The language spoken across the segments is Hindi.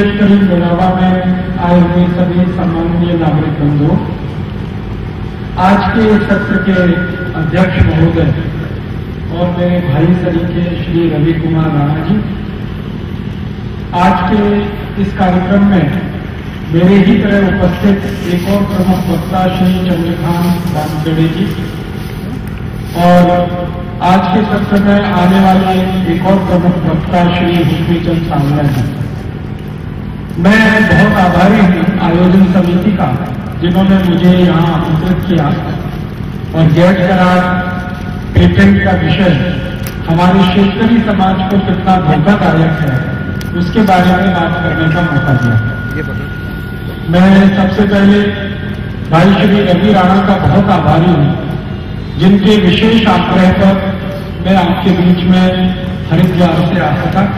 शेतकरी मेलावा में आए हुए सभी सम्माननीय नागरिक बंधुओं, आज के सत्र के अध्यक्ष महोदय और मेरे भाई सरीके श्री रवि कुमार राणा जी, आज के इस कार्यक्रम में मेरे ही तरह उपस्थित एक और प्रमुख वक्ता श्री चंद्रकांत वानखेड़े जी और आज के सत्र में आने वाले एक और प्रमुख वक्ता श्री हुक्मीचंद सांगला जी। मैं बहुत आभारी हूँ आयोजन समिति का जिन्होंने मुझे यहाँ आमंत्रित किया। और गैर करार पेटेंट का विषय। हमारे शेतकरी समाज को कितना धोखादायक है उसके बारे में बात करने का मौका दिया। मैं सबसे पहले भाई श्री रवि राणा का बहुत आभारी हूँ जिनके विशेष आग्रह पर मैं आपके बीच में हरिद्वार से आ सका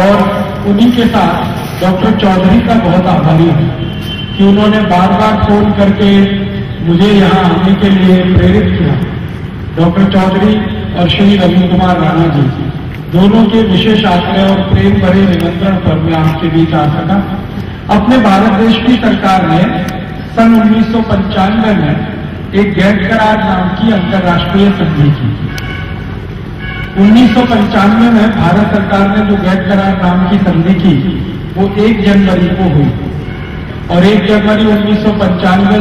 और उन्हीं के साथ डॉक्टर चौधरी का बहुत आभारी हूँ कि उन्होंने बार बार फ़ोन करके मुझे यहाँ आने के लिए प्रेरित किया। डॉक्टर चौधरी और श्री रवि कुमार राणा जी, दोनों के विशेष आग्रह और प्रेम भरे निमंत्रण पर मैं आपके बीच आ सका। अपने भारत देश की सरकार ने सन उन्नीस में एक गैर करार नाम की अंतर्राष्ट्रीय संधि की। उन्नीस में भारत सरकार ने जो गैर करार नाम की संधि की वो एक जनवरी को हुई। और एक जनवरी उन्नीस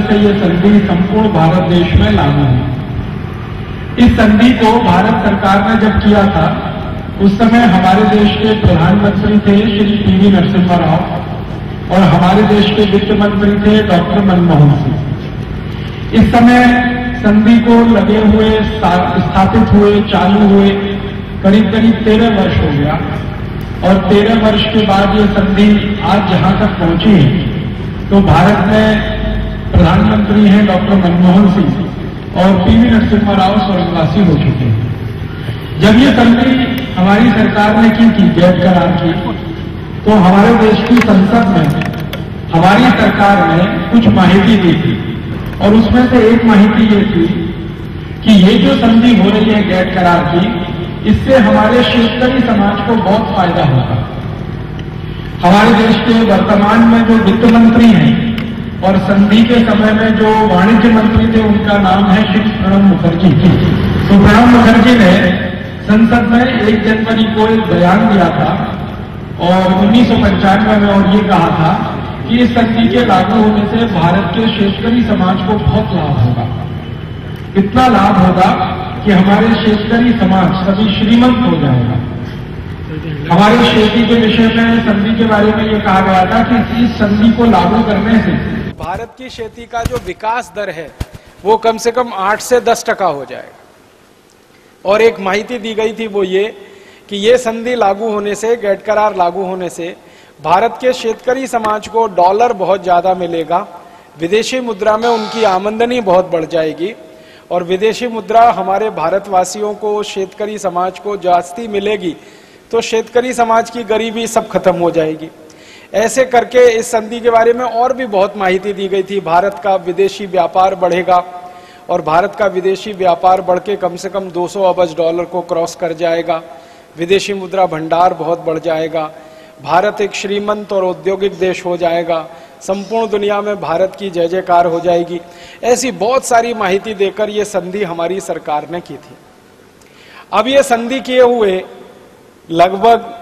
से ये संधि संपूर्ण भारत देश में लागू हुई। इस संधि को भारत सरकार ने जब किया था, उस समय हमारे देश के प्रधानमंत्री थे श्री पीवी नरसिम्हा राव और हमारे देश के वित्त मंत्री थे डॉक्टर मनमोहन सिंह। इस समय संधि को लगे हुए स्थापित हुए, चालू हुए करीब करीब तेरह वर्ष हो गया। और तेरह वर्ष के बाद ये संधि आज जहाँ तक पहुँची है तो भारत में प्रधानमंत्री हैं डॉक्टर मनमोहन सिंह और पीवी नरसिम्हा राव स्वर्गवासी हो चुके हैं। जब ये संधि हमारी सरकार ने की थी गैर करार की तो हमारे देश की संसद में, हमारी सरकार ने कुछ माहिती दी थी और उसमें से एक माहिती ये थी कि ये जो संधि हो रही है गैर करार की इससे हमारे शेतकरी समाज को बहुत फ़ायदा होगा। हमारे देश के वर्तमान में जो वित्त मंत्री हैं और संधि के समय में जो वाणिज्य मंत्री थे, उनका नाम है श्री प्रणब मुखर्जी। तो प्रणब मुखर्जी ने संसद में एक जनवरी को एक बयान दिया था और उन्नीस सौ पंचानवे में और ये कहा था कि इस संधि के लागू होने से भारत के शेतकरी समाज को बहुत लाभ होगा। इतना लाभ होगा कि हमारे शेतकरी समाज सभी श्रीमंत हो जाएगा। हमारी खेती के विषय में, संधि के बारे में ये कहा गया था कि इस संधि को लागू करने से भारत की खेती का जो विकास दर है, वो कम से कम आठ से दस टका हो जाएगा। और एक माहिती दी गई थी वो ये कि ये संधि लागू होने से गैट करार लागू होने से भारत के शेतकरी समाज को डॉलर बहुत ज़्यादा मिलेगा, विदेशी मुद्रा में उनकी आमदनी बहुत बढ़ जाएगी और विदेशी मुद्रा हमारे भारतवासियों को, शेतकरी समाज को जास्ती मिलेगी तो शेतकरी समाज की गरीबी सब खत्म हो जाएगी। ऐसे करके इस संधि के बारे में और भी बहुत माहिती दी गई थी। भारत का विदेशी व्यापार बढ़ेगा और भारत का विदेशी व्यापार बढ़ के कम से कम 200 अबज डॉलर को क्रॉस कर जाएगा। विदेशी मुद्रा भंडार बहुत बढ़ जाएगा। भारत एक श्रीमंत और औद्योगिक देश हो जाएगा। संपूर्ण दुनिया में भारत की जय जयकार हो जाएगी। ऐसी बहुत सारी माहिती देकर यह संधि हमारी सरकार ने की थी। अब ये संधि किए हुए लगभग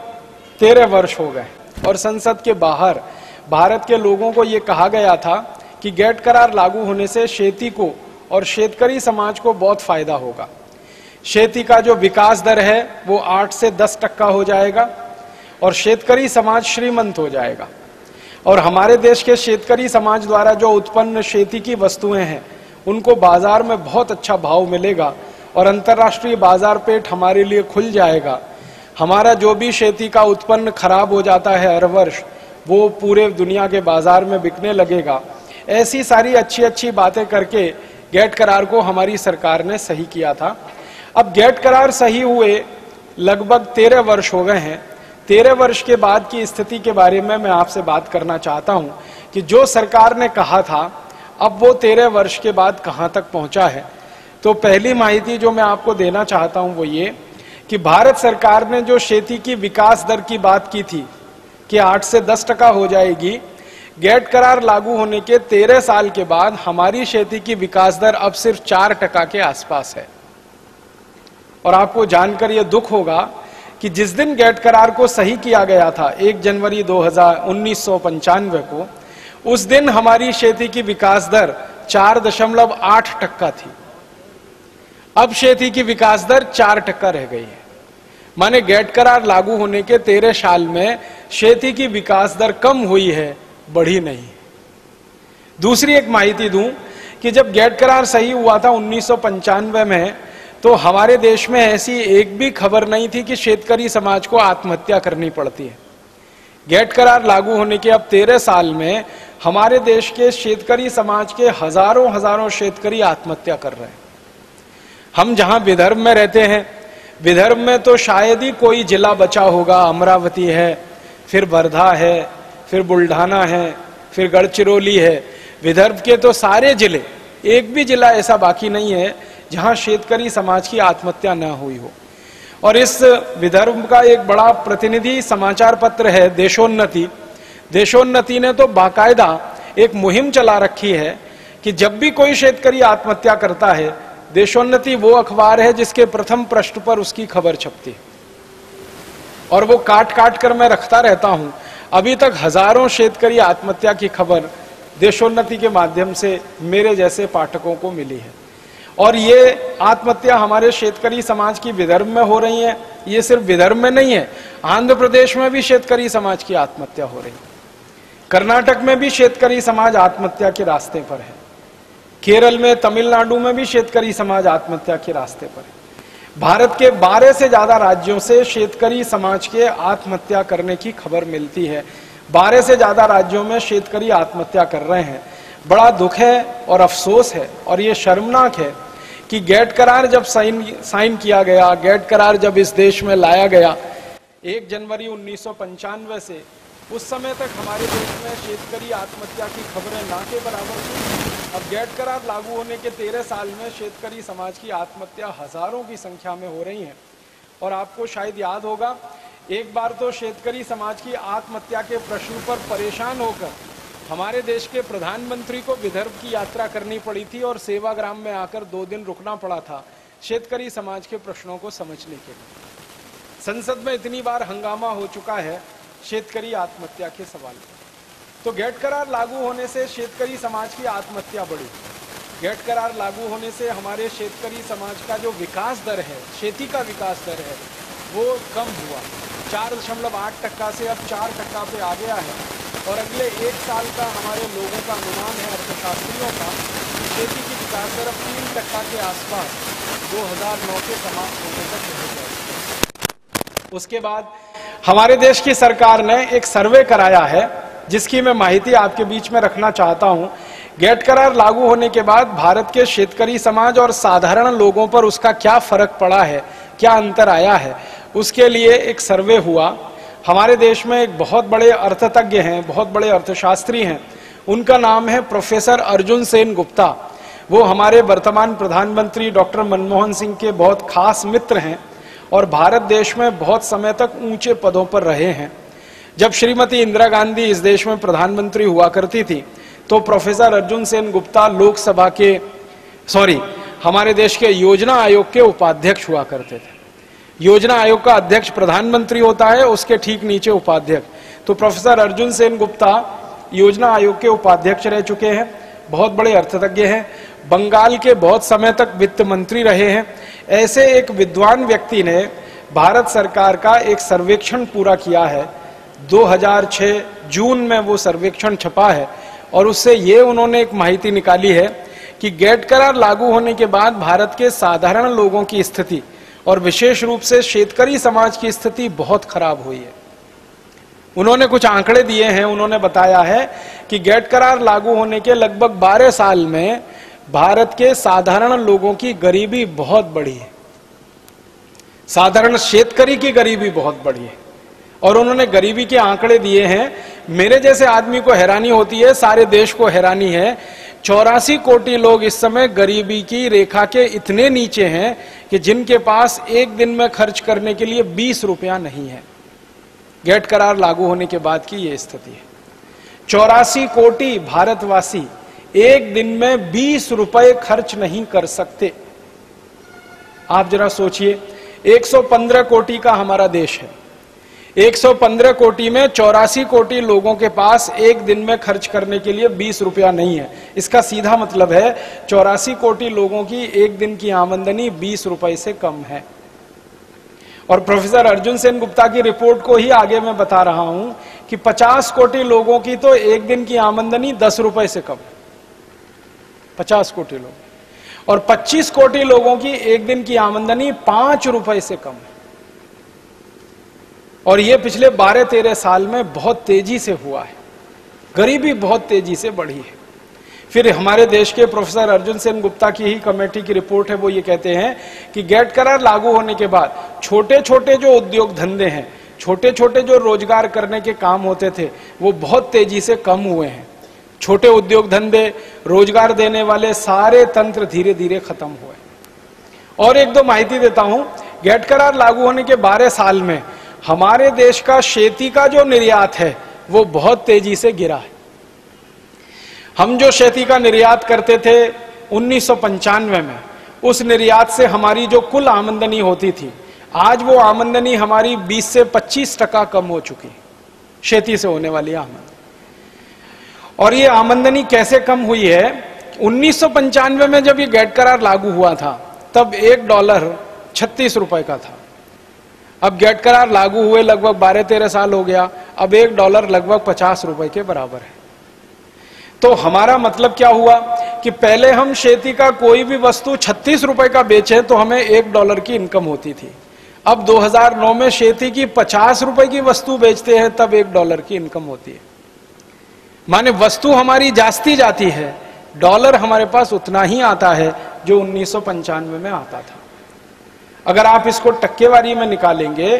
तेरह वर्ष हो गए और संसद के बाहर, भारत के लोगों को यह कहा गया था कि गैट करार लागू होने से शेती को और शेतकरी समाज को बहुत फ़ायदा होगा। शेती का जो विकास दर है, वो आठ से दस टक्का हो जाएगा और शेतकरी समाज श्रीमंत हो जाएगा। और हमारे देश के शेतकरी समाज द्वारा जो उत्पन्न खेती की वस्तुएँ हैं, उनको बाज़ार में बहुत अच्छा भाव मिलेगा और अंतर्राष्ट्रीय बाज़ार पेट हमारे लिए खुल जाएगा। हमारा जो भी खेती का उत्पन्न खराब हो जाता है हर वर्ष, वो पूरे दुनिया के बाज़ार में बिकने लगेगा। ऐसी सारी अच्छी अच्छी बातें करके गेट करार को हमारी सरकार ने सही किया था। अब गेट करार सही हुए, लगभग तेरह वर्ष हो गए हैं। तेरह वर्ष के बाद की स्थिति के बारे में मैं आपसे बात करना चाहता हूँ कि जो सरकार ने कहा था, अब वो तेरह वर्ष के बाद कहाँ तक पहुँचा है। तो पहली माहिती जो मैं आपको देना चाहता हूँ वो ये कि भारत सरकार ने जो खेती की विकास दर की बात की थी, कि आठ से 10 टका हो जाएगी गेट करार लागू होने के 13 साल के बाद हमारी खेती की विकास दर अब सिर्फ़ चार टका के आसपास है। और आपको जानकर यह दुख होगा कि जिस दिन गेट करार को सही किया गया था 1 जनवरी 2000 को, उस दिन हमारी खेती की विकास दर चार दशमलव आठ टक्का थी। अब खेती की विकास दर चार टक्का रह गई है। माने गेट करार लागू होने के तेरह साल में खेती की विकास दर कम हुई है, बढ़ी नहीं दूसरी एक माहिती दूँ कि जब गेट करार सही हुआ था उन्नीस सौ पंचानवे में तो हमारे देश में ऐसी एक भी खबर नहीं थी कि शेतकारी समाज को आत्महत्या करनी पड़ती है। गेट करार लागू होने के अब तेरह साल में हमारे देश के शेतकरी समाज के हज़ारों हज़ारों शेतकारी आत्महत्या कर रहे हैं। हम जहाँ विदर्भ में रहते हैं, विदर्भ में तो शायद ही कोई जिला बचा होगा, अमरावती है, फिर वर्धा है, फिर बुल्ढाना है, फिर गढ़चिरौली है। विदर्भ के तो सारे ज़िले, एक भी जिला ऐसा बाकी नहीं है जहाँ शेतकरी समाज की आत्महत्या न हुई हो। और इस विदर्भ का एक बड़ा प्रतिनिधि समाचार पत्र है देशोन्नति। देशोन्नति ने तो बाकायदा एक मुहिम चला रखी है कि जब भी कोई शेतकरी आत्महत्या करता है, देशोन्नति वो अखबार है जिसके प्रथम पृष्ठ पर उसकी खबर छपती है। और वो काट काट कर मैं रखता रहता हूँ। अभी तक हज़ारों शेतकरी आत्महत्या की खबर देशोन्नति के माध्यम से मेरे जैसे पाठकों को मिली है। और ये आत्महत्या हमारे शेतकरी समाज की विदर्भ में हो रही है, ये सिर्फ़ विदर्भ में नहीं है, आंध्र प्रदेश में भी शेतकरी समाज की आत्महत्या हो रही है। कर्नाटक में भी शेतकरी समाज आत्महत्या के रास्ते पर है। केरल में, तमिलनाडु में भी शेतकरी समाज आत्महत्या के रास्ते पर है। भारत के 12 से ज़्यादा राज्यों से शेतकरी समाज के आत्महत्या करने की खबर मिलती है। 12 से ज़्यादा राज्यों में शेतकरी आत्महत्या कर रहे हैं। बड़ा दुख है और अफसोस है और ये शर्मनाक है कि गेट करार जब साइन साइन किया गया, गेट करार जब इस देश में लाया गया, एक जनवरी उन्नीस सौ पंचानवे से, उस समय तक हमारे देश में शेतकरी आत्महत्या की खबरें ना के बराबर थी। अब गेट करार लागू होने के तेरह साल में शेतकरी समाज की आत्महत्या हज़ारों की संख्या में हो रही है। और आपको शायद याद होगा, एक बार तो शेतकरी समाज की आत्महत्या के प्रश्न पर परेशान होकर हमारे देश के प्रधानमंत्री को विदर्भ की यात्रा करनी पड़ी थी और सेवाग्राम में आकर दो दिन रुकना पड़ा था, शेतकरी समाज के प्रश्नों को समझने के लिए। संसद में इतनी बार हंगामा हो चुका है, शेतकरी आत्महत्या के सवाल। पर तो गेट करार लागू होने से शेतकरी समाज की आत्महत्या बढ़ी। गेट करार लागू होने से हमारे शेतकरी समाज का जो विकास दर है, खेती का विकास दर है, वो कम हुआ। चार दशमलव आठ टक्का से अब चार टक्का पे आ गया है। और अगले एक साल का हमारे लोगों का अनुमान है अर्थशास्त्रियों का, खेती की विकास दर अब तीन टक्का के आसपास 2009 के समाप्त होने तक जाएगी उसके बाद हमारे देश की सरकार ने एक सर्वे कराया है, जिसकी मैं माहिती आपके बीच में रखना चाहता हूँ। गेट करार लागू होने के बाद भारत के शेतकरी समाज और साधारण लोगों पर उसका क्या फ़र्क पड़ा है, क्या अंतर आया है, उसके लिए एक सर्वे हुआ। हमारे देश में एक बहुत बड़े अर्थतज्ञ हैं, बहुत बड़े अर्थशास्त्री हैं। उनका नाम है प्रोफेसर अर्जुन सेन गुप्ता। वो हमारे वर्तमान प्रधानमंत्री डॉक्टर मनमोहन सिंह के बहुत खास मित्र हैं और भारत देश में बहुत समय तक ऊँचे पदों पर रहे हैं। जब श्रीमती इंदिरा गांधी इस देश में प्रधानमंत्री हुआ करती थी तो प्रोफेसर अर्जुन सेन गुप्ता लोकसभा के, सॉरी, हमारे देश के योजना आयोग के उपाध्यक्ष हुआ करते थे। योजना आयोग का अध्यक्ष प्रधानमंत्री होता है, उसके ठीक नीचे उपाध्यक्ष। तो प्रोफेसर अर्जुन सेन गुप्ता योजना आयोग के उपाध्यक्ष रह चुके हैं, बहुत बड़े अर्थतज्ञ हैं, बंगाल के बहुत समय तक वित्त मंत्री रहे हैं। ऐसे एक विद्वान व्यक्ति ने भारत सरकार का एक सर्वेक्षण पूरा किया है। 2006 जून में वो सर्वेक्षण छपा है, और उससे ये उन्होंने एक माहिती निकाली है कि गेट करार लागू होने के बाद भारत के साधारण लोगों की स्थिति और विशेष रूप से शेतकरी समाज की स्थिति बहुत खराब हुई है। उन्होंने कुछ आंकड़े दिए हैं। उन्होंने बताया है कि गेट करार लागू होने के लगभग 12 साल में भारत के साधारण लोगों की गरीबी बहुत बढ़ी है। साधारण शेतकरी की गरीबी बहुत बढ़ी है। और उन्होंने गरीबी के आंकड़े दिए हैं। मेरे जैसे आदमी को हैरानी होती है, सारे देश को हैरानी है चौरासी कोटि लोग इस समय गरीबी की रेखा के इतने नीचे हैं कि जिनके पास एक दिन में खर्च करने के लिए बीस रुपया नहीं है। गेट करार लागू होने के बाद की यह स्थिति है। चौरासी कोटि भारतवासी एक दिन में बीस रुपए खर्च नहीं कर सकते। आप जरा सोचिए 115 कोटि का हमारा देश है। 115 कोटि में चौरासी कोटि लोगों के पास एक दिन में खर्च करने के लिए 20 रुपया नहीं है। इसका सीधा मतलब है चौरासी कोटि लोगों की एक दिन की आमदनी 20 रुपए से कम है। और प्रोफेसर अर्जुन सेन गुप्ता की रिपोर्ट को ही आगे मैं बता रहा हूँ कि 50 कोटि लोगों की तो एक दिन की आमदनी 10 रुपए से कम 50 कोटि लोग। और 25 कोटि लोगों की एक दिन की आमदनी पाँच रुपए से कम है। और ये पिछले 12-13 साल में बहुत तेज़ी से हुआ है। गरीबी बहुत तेज़ी से बढ़ी है। फिर हमारे देश के प्रोफेसर अर्जुन सेन गुप्ता की ही कमेटी की रिपोर्ट है, वो ये कहते हैं कि गेट करार लागू होने के बाद छोटे छोटे जो उद्योग धंधे हैं छोटे छोटे जो रोज़गार करने के काम होते थे, वो बहुत तेज़ी से कम हुए हैं। छोटे उद्योग धंधे, रोज़गार देने वाले सारे तंत्र धीरे धीरे खत्म हुए और एक दो माहिती देता हूँ गेट करार लागू होने के बारह साल में हमारे देश का शेती का जो निर्यात है, वो बहुत तेज़ी से गिरा है। हम जो शेती का निर्यात करते थे उन्नीस सौ पंचानवे में, उस निर्यात से हमारी जो कुल आमदनी होती थी, आज वो आमदनी हमारी 20 से 25 टका कम हो चुकी शेती से होने वाली आमदनी। और ये आमदनी कैसे कम हुई है? उन्नीस सौ पंचानवे में जब ये गैट करार लागू हुआ था, तब एक डॉलर छत्तीस रुपए का था। अब गेट करार लागू हुए लगभग बारह तेरह साल हो गया, अब एक डॉलर लगभग पचास रुपए के बराबर है। तो हमारा मतलब क्या हुआ कि पहले हम शेती का कोई भी वस्तु छत्तीस रुपए का बेचे तो हमें एक डॉलर की इनकम होती थी। अब 2009 में शेती की पचास रुपए की वस्तु बेचते हैं, तब एक डॉलर की इनकम होती है। माने वस्तु हमारी जास्ती जाती है डॉलर हमारे पास उतना ही आता है जो उन्नीस सौ पंचानवे में आता था। अगर आप इसको टक्केवारी में निकालेंगे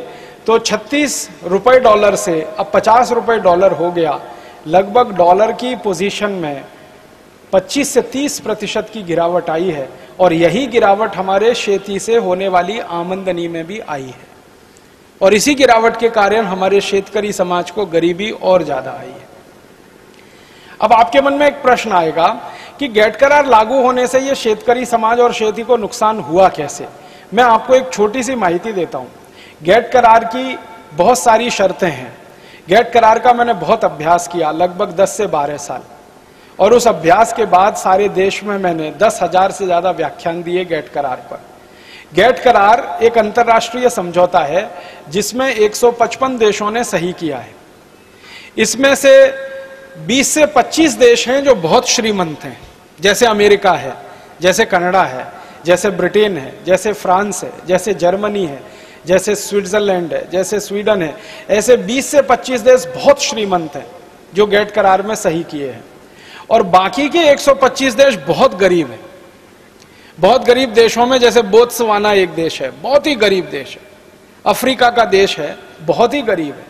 तो 36 रुपए डॉलर से, अब 50 रुपए डॉलर हो गया, लगभग डॉलर की पोजीशन में 25 से 30 प्रतिशत की गिरावट आई है, और यही गिरावट हमारे खेती से होने वाली आमंदनी में भी आई है। और इसी गिरावट के कारण हमारे शेतकरी समाज को गरीबी और ज़्यादा आई है। अब आपके मन में एक प्रश्न आएगा कि गेट करार लागू होने से यह शेतकरी समाज और खेती को नुकसान हुआ कैसे? मैं आपको एक छोटी सी माहिती देता हूँ। गेट करार की बहुत सारी शर्तें हैं। गेट करार का मैंने बहुत अभ्यास किया, लगभग 10 से 12 साल। और उस अभ्यास के बाद सारे देश में मैंने दस हज़ार से ज़्यादा व्याख्यान दिए गेट करार पर। गेट करार एक अंतर्राष्ट्रीय समझौता है, जिसमें 155 देशों ने सही किया है। इसमें से 20 से 25 देश हैं जो बहुत श्रीमंत हैं। जैसे अमेरिका है, जैसे कनाडा है जैसे ब्रिटेन है, जैसे फ्रांस है, जैसे जर्मनी है, जैसे स्विट्जरलैंड है, जैसे स्वीडन है, ऐसे 20 से 25 देश बहुत श्रीमंत हैं, जो गेट करार में सही किए हैं। और बाकी के 125 देश बहुत गरीब हैं। बहुत गरीब देशों में जैसे बोत्सवाना एक देश है, बहुत ही गरीब देश है। अफ्रीका का देश है, बहुत ही गरीब है।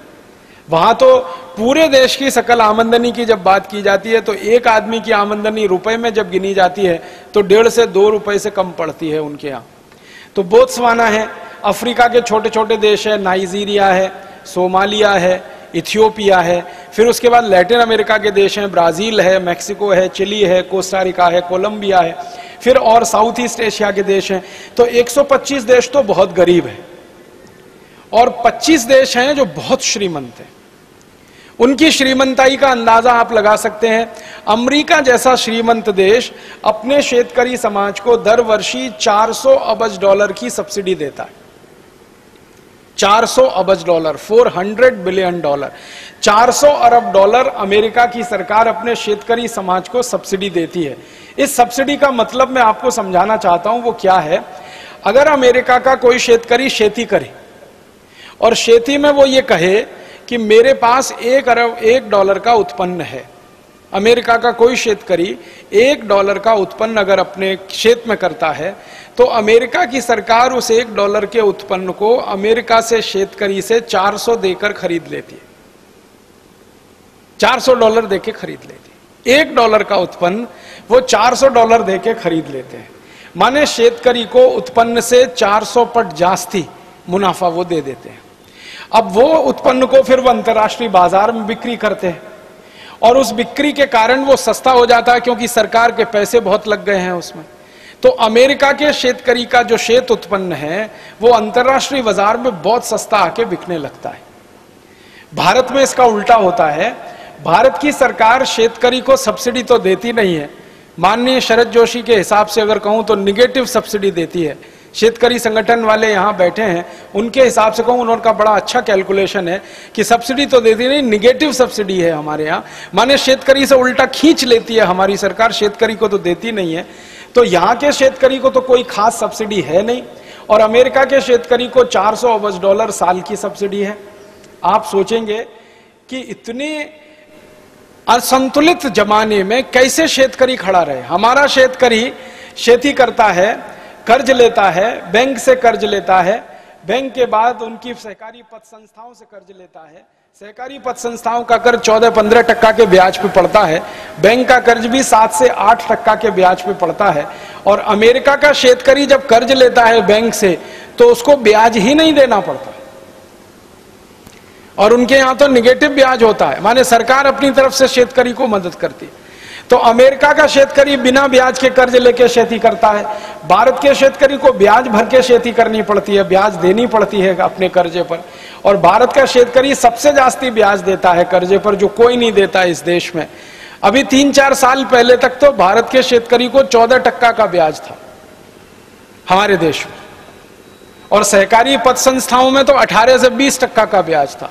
वहाँ तो पूरे देश की सकल आमदनी की जब बात की जाती है तो एक आदमी की आमदनी रुपए में जब गिनी जाती है तो डेढ़ से दो रुपए से कम पड़ती है उनके यहाँ। तो बोत्सवाना है, अफ्रीका के छोटे छोटे देश है, नाइजीरिया है, सोमालिया है, इथियोपिया है, फिर उसके बाद लैटिन अमेरिका के देश हैं, ब्राज़ील है, मैक्सिको है, चिली है कोस्टारिका है, कोलंबिया है, फिर और साउथ ईस्ट एशिया के देश हैं। तो 125 देश तो बहुत गरीब है। और 25 देश हैं जो बहुत श्रीमंत हैं। उनकी श्रीमंताई का अंदाज़ा आप लगा सकते हैं। अमेरिका जैसा श्रीमंत देश अपने शेतकारी समाज को दर वर्षी 400 अबज डॉलर की सब्सिडी देता है। 400 अबज डॉलर 400 बिलियन डॉलर। 400 अरब डॉलर अमेरिका की सरकार अपने शेतकारी समाज को सब्सिडी देती है। इस सब्सिडी का मतलब मैं आपको समझाना चाहता हूँ, वो क्या है? अगर अमेरिका का कोई शेतकरी खेती करे और खेती में वो ये कहे कि मेरे पास एक अरब, एक डॉलर का उत्पन्न है। अमेरिका का कोई शेतकरी एक डॉलर का उत्पन्न अगर अपने क्षेत्र में करता है तो अमेरिका की सरकार उस एक डॉलर के उत्पन्न को अमेरिका से शेतकरी से 400 देकर खरीद लेती है। 400 डॉलर देके खरीद लेती है। एक डॉलर का उत्पन्न, वो 400 डॉलर देके खरीद लेते हैं। माने शेतकरी को उत्पन्न से 400 पट जास्ती मुनाफा वो दे देते हैं। अब वो उत्पन्न को फिर वो अंतर्राष्ट्रीय बाज़ार में बिक्री करते हैं। और उस बिक्री के कारण वो सस्ता हो जाता है क्योंकि सरकार के पैसे बहुत लग गए हैं उसमें। तो अमेरिका के शेतकरी का जो शेत उत्पन्न है, वो अंतर्राष्ट्रीय बाज़ार में बहुत सस्ता आके बिकने लगता है। भारत में इसका उल्टा होता है। भारत की सरकार शेतकरी को सब्सिडी तो देती नहीं है। माननीय शरद जोशी के हिसाब से अगर कहूँ तो निगेटिव सब्सिडी देती है। शेतकरी संगठन वाले यहाँ बैठे हैं, उनके हिसाब से कहूँ, उनका बड़ा अच्छा कैलकुलेशन है कि सब्सिडी तो देती नहीं निगेटिव सब्सिडी है हमारे यहाँ। माने शेतकरी से उल्टा खींच लेती है हमारी सरकार, शेतकरी को तो देती नहीं है। तो यहाँ के शेतकरी को तो कोई खास सब्सिडी है नहीं। और अमेरिका के शेतकरी को 400 अबज डॉलर साल की सब्सिडी है। आप सोचेंगे कि इतने असंतुलित जमाने में कैसे शेतकरी खड़ा रहे। हमारा शेतकरी खेती करता है कर्ज लेता है, बैंक से कर्ज लेता है, बैंक के बाद उनकी सहकारी पद संस्थाओं से कर्ज लेता है। सहकारी पद संस्थाओं का कर्ज चौदह पंद्रह टक्का के ब्याज पे पड़ता है, बैंक का कर्ज भी सात से आठ टक्का के ब्याज पे पड़ता है। और अमेरिका का शेतकारी जब कर्ज लेता है बैंक से तो उसको ब्याज ही नहीं देना पड़ता। और उनके यहाँ तो निगेटिव ब्याज होता है। माने सरकार अपनी तरफ़ से शेतकारी को मदद करती है। तो अमेरिका का शेतकरी बिना ब्याज के कर्ज लेके खेती करता है। भारत के शेतकरी को ब्याज भर के खेती करनी पड़ती है, ब्याज देनी पड़ती है अपने कर्जे पर। और भारत का शेतकरी सबसे जास्ती ब्याज देता है कर्जे पर, जो कोई नहीं देता इस देश में। अभी तीन चार साल पहले तक तो भारत के शेतकरी को चौदह टक्का का ब्याज था, हमारे देश में। और सहकारी पद संस्थाओं में तो अठारह से बीस टक्का का ब्याज था।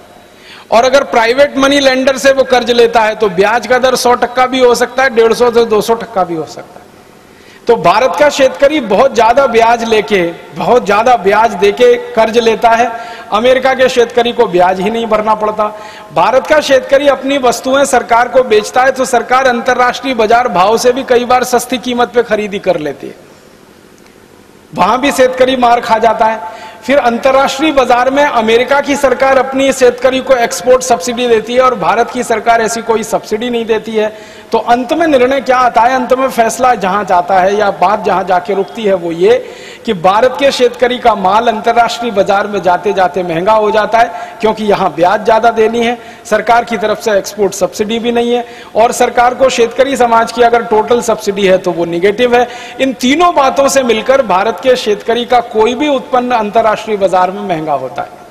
और अगर प्राइवेट मनी लेंडर से वो कर्ज लेता है तो ब्याज का दर सौ टक्का भी हो सकता है, डेढ़ सौ से दो सौ टक्का भी हो सकता है। तो भारत का शेतकरी बहुत ज़्यादा ब्याज लेके, बहुत ज़्यादा ब्याज देके कर्ज लेता है। अमेरिका के शेतकरी को ब्याज ही नहीं भरना पड़ता। भारत का शेतकरी अपनी वस्तुएँ सरकार को बेचता है तो सरकार अंतरराष्ट्रीय बाज़ार भाव से भी कई बार सस्ती कीमत पे खरीदी कर लेती है। वहाँ भी शेतकरी मार खा जाता है। फिर अंतर्राष्ट्रीय बाज़ार में अमेरिका की सरकार अपनी शेतकरी को एक्सपोर्ट सब्सिडी देती है और भारत की सरकार ऐसी कोई सब्सिडी नहीं देती है। तो अंत में निर्णय क्या आता है? अंत में फैसला जहाँ जाता है या बात जहाँ जाके रुकती है वो ये कि भारत के शेतकरी का माल अंतर्राष्ट्रीय बाज़ार में जाते जाते महँगा हो जाता है क्योंकि यहाँ ब्याज ज़्यादा देनी है। सरकार की तरफ़ से एक्सपोर्ट सब्सिडी भी नहीं है और सरकार को शेतकरी समाज की अगर टोटल सब्सिडी है तो वो निगेटिव है। इन तीनों बातों से मिलकर भारत के शेतकरी का कोई भी उत्पन्न अंतर्राष्ट्रीय बाज़ार में महँगा होता है।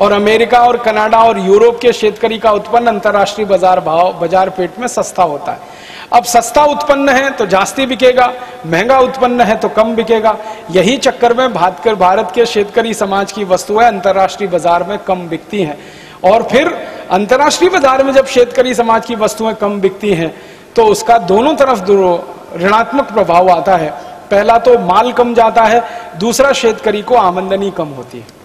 और अमेरिका और कनाडा और यूरोप के शेतकरी का उत्पन्न अंतर्राष्ट्रीय बाज़ार भाव, बाज़ार पेट में सस्ता होता है। अब सस्ता उत्पन्न है तो जास्ती बिकेगा, महँगा उत्पन्न है तो कम बिकेगा। यही चक्कर में भारत भारत के शेतकरी समाज की वस्तुएँ अंतर्राष्ट्रीय बाज़ार में कम बिकती हैं। और फिर अंतर्राष्ट्रीय बाज़ार में जब शेतकरी समाज की वस्तुएँ कम बिकती हैं तो उसका दोनों तरफ़ ऋणात्मक प्रभाव आता है। पहला तो माल कम जाता है दूसरा शेतकरी को आमंदनी कम होती है।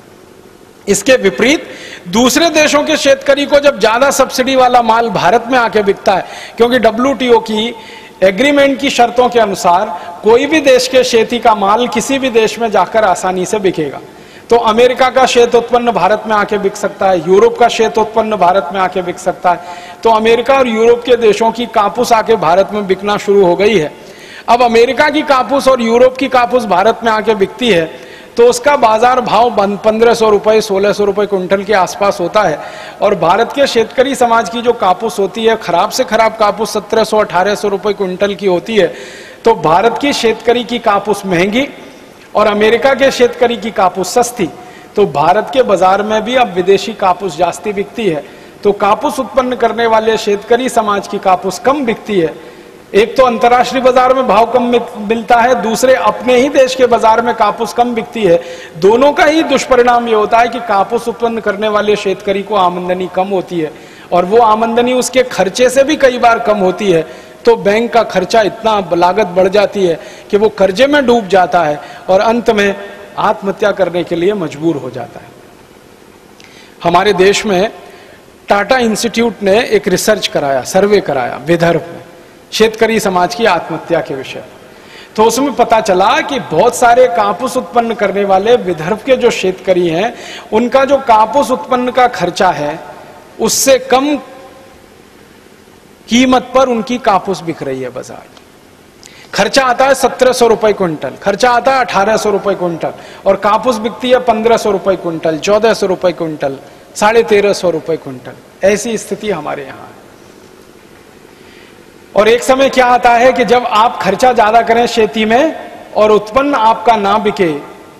इसके विपरीत, दूसरे देशों के शेतकरी को जब ज़्यादा सब्सिडी वाला माल भारत में आके बिकता है, क्योंकि डब्ल्यूटीओ की एग्रीमेंट की शर्तों के अनुसार कोई भी देश के शेती का माल किसी भी देश में जाकर आसानी से बिकेगा। तो अमेरिका का शेत उत्पन्न भारत में आके बिक सकता है, यूरोप का शेत उत्पन्न भारत में आके बिक सकता है। तो अमेरिका और यूरोप के देशों की कापूस आके भारत में बिकना शुरू हो गई है। अब अमेरिका की कापूस और यूरोप की कापूस भारत में आके बिकती है तो उसका बाज़ार भाव पंद्रह सौ रुपए, सोलह सौ रुपए क्विंटल के आसपास होता है। और भारत के शेतकरी समाज की जो कापूस होती है, खराब से खराब कापूस सत्रह सौ, अठारह सौ रुपए क्विंटल की होती है तो भारत की शेतकरी की कापूस महँगी और अमेरिका के शेतकरी की कापूस सस्ती। तो भारत के बाज़ार में भी अब विदेशी कापूस जास्ती बिकती है तो कापूस उत्पन्न करने वाले शेतकरी समाज की कापूस कम बिकती है एक तो अंतर्राष्ट्रीय बाज़ार में भाव कम मिलता है, दूसरे अपने ही देश के बाज़ार में कापूस कम बिकती है। दोनों का ही दुष्परिणाम ये होता है कि कापूस उत्पन्न करने वाले शेतकरी को आमदनी कम होती है और वो आमदनी उसके खर्चे से भी कई बार कम होती है। तो बैंक का खर्चा इतना लागत बढ़ जाती है कि वो कर्जे में डूब जाता है और अंत में आत्महत्या करने के लिए मजबूर हो जाता है। हमारे देश में टाटा इंस्टीट्यूट ने एक रिसर्च कराया, सर्वे कराया, विदर्भ में। शेतकरी समाज की आत्महत्या के विषय। तो उसमें पता चला कि बहुत सारे कापूस उत्पन्न करने वाले विदर्भ के जो शेतकरी हैं, उनका जो कापूस उत्पन्न का खर्चा है, उससे कम कीमत पर उनकी कापूस बिक रही है बाज़ार। खर्चा आता है सत्रह सौ रुपए क्विंटल, खर्चा आता है अठारह सौ रुपए क्विंटल, और कापूस बिकती है पंद्रह सौ रुपए क्विंटल, चौदह सौ रुपए क्विंटल, साढ़े तेरह सौ रुपए क्विंटल। ऐसी स्थिति हमारे यहाँ है। और एक समय क्या आता है कि जब आप खर्चा ज़्यादा करें खेती में और उत्पन्न आपका ना बिके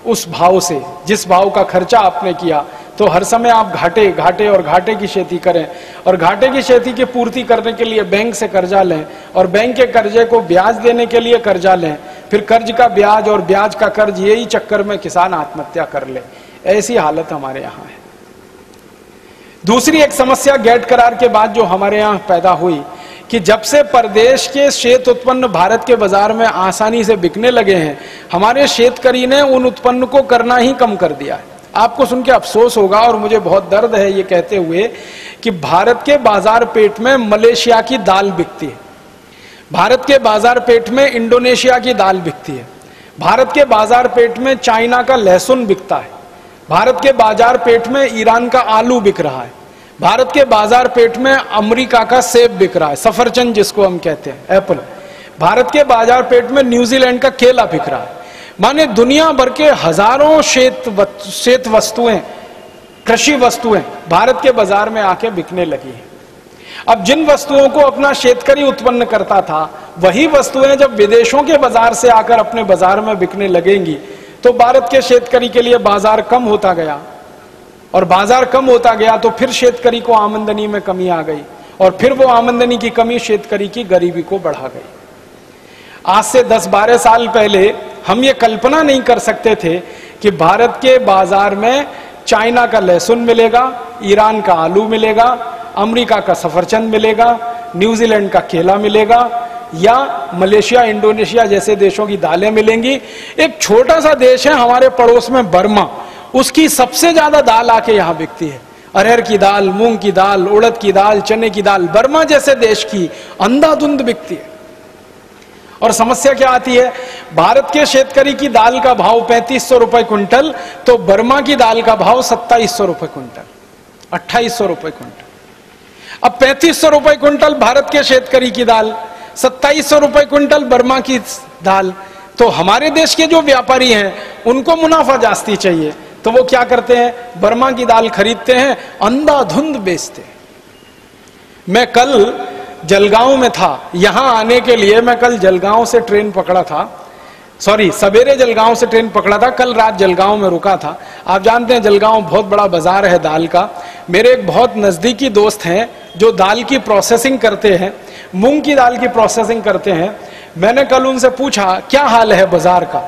उस भाव से, जिस भाव का खर्चा आपने किया तो हर समय आप घाटे घाटे और घाटे की खेती करें। और घाटे की खेती की पूर्ति करने के लिए बैंक से कर्जा लें और बैंक के कर्जे को ब्याज देने के लिए कर्जा लें। फिर कर्ज का ब्याज और ब्याज का कर्ज यही चक्कर में किसान आत्महत्या कर ले। ऐसी हालत हमारे यहाँ है। दूसरी एक समस्या गेट करार के बाद जो हमारे यहाँ पैदा हुई कि जब से परदेश के शेत उत्पन्न भारत के बाज़ार में आसानी से बिकने लगे हैं, हमारे शेतकरी ने उन उत्पन्न को करना ही कम कर दिया है। आपको सुन के अफसोस होगा और मुझे बहुत दर्द है ये कहते हुए कि भारत के बाज़ार पेट में मलेशिया की दाल बिकती है। भारत के बाज़ार पेट में इंडोनेशिया की दाल बिकती है। भारत के बाज़ार पेट में चाइना का लहसुन बिकता है। भारत के बाज़ार पेट में ईरान का आलू बिक रहा है। भारत के बाज़ार पेट में अमेरिका का सेब बिक रहा है। सफरचंद जिसको हम कहते हैं, एप्पल। भारत के बाज़ार पेट में न्यूजीलैंड का केला बिक रहा है। माने दुनिया भर के हज़ारों शेत शेत वस्तुएँ, कृषि वस्तुएँ भारत के बाज़ार में आके बिकने लगी हैं। अब जिन वस्तुओं को अपना शेतकरी उत्पन्न करता था, वही वस्तुएँ जब विदेशों के बाज़ार से आकर अपने बाज़ार में बिकने लगेंगी तो भारत के शेतकरी के लिए बाज़ार कम होता गया। और बाज़ार कम होता गया तो फिर शेतकरी को आमंदनी में कमी आ गई और फिर वो आमंदनी की कमी शेतकरी की गरीबी को बढ़ा गई। आज से 10-12 साल पहले हम ये कल्पना नहीं कर सकते थे कि भारत के बाज़ार में चाइना का लहसुन मिलेगा, ईरान का आलू मिलेगा, अमेरिका का सफरचंद मिलेगा, न्यूजीलैंड का केला मिलेगा या मलेशिया, इंडोनेशिया जैसे देशों की दालें मिलेंगी। एक छोटा सा देश है हमारे पड़ोस में बर्मा। उसकी सबसे ज़्यादा दाल आके यहाँ बिकती है। अरहर की दाल, मूंग की दाल, उड़द की दाल, चने की दाल, बर्मा जैसे देश की अंधाधुंध बिकती है। और समस्या क्या आती है? भारत के शेतकरी की दाल का भाव पैंतीस सौ रुपए क्विंटल तो बर्मा की दाल का भाव सत्ताईस सौ रुपए क्विंटल, अट्ठाईस सौ रुपए क्विंटल। अब पैंतीस सौ रुपए क्विंटल भारत के शेतकरी की दाल, सत्ताईस सौ रुपए क्विंटल बर्मा की दाल तो हमारे देश के जो व्यापारी हैं, उनको मुनाफा जास्ती चाहिए। तो वो क्या करते हैं? बर्मा की दाल खरीदते हैं, अंधाधुंध बेचते मैं कल जलगांव में था, यहाँ आने के लिए मैं कल जलगांव से ट्रेन पकड़ा था। सॉरी, सवेरे जलगांव से ट्रेन पकड़ा था, कल रात जलगांव में रुका था। आप जानते हैं, जलगांव बहुत बड़ा बाज़ार है दाल का। मेरे एक बहुत नजदीकी दोस्त हैं, जो दाल की प्रोसेसिंग करते हैं, मूंग की दाल की प्रोसेसिंग करते हैं। मैंने कल उनसे पूछा, क्या हाल है बाज़ार का?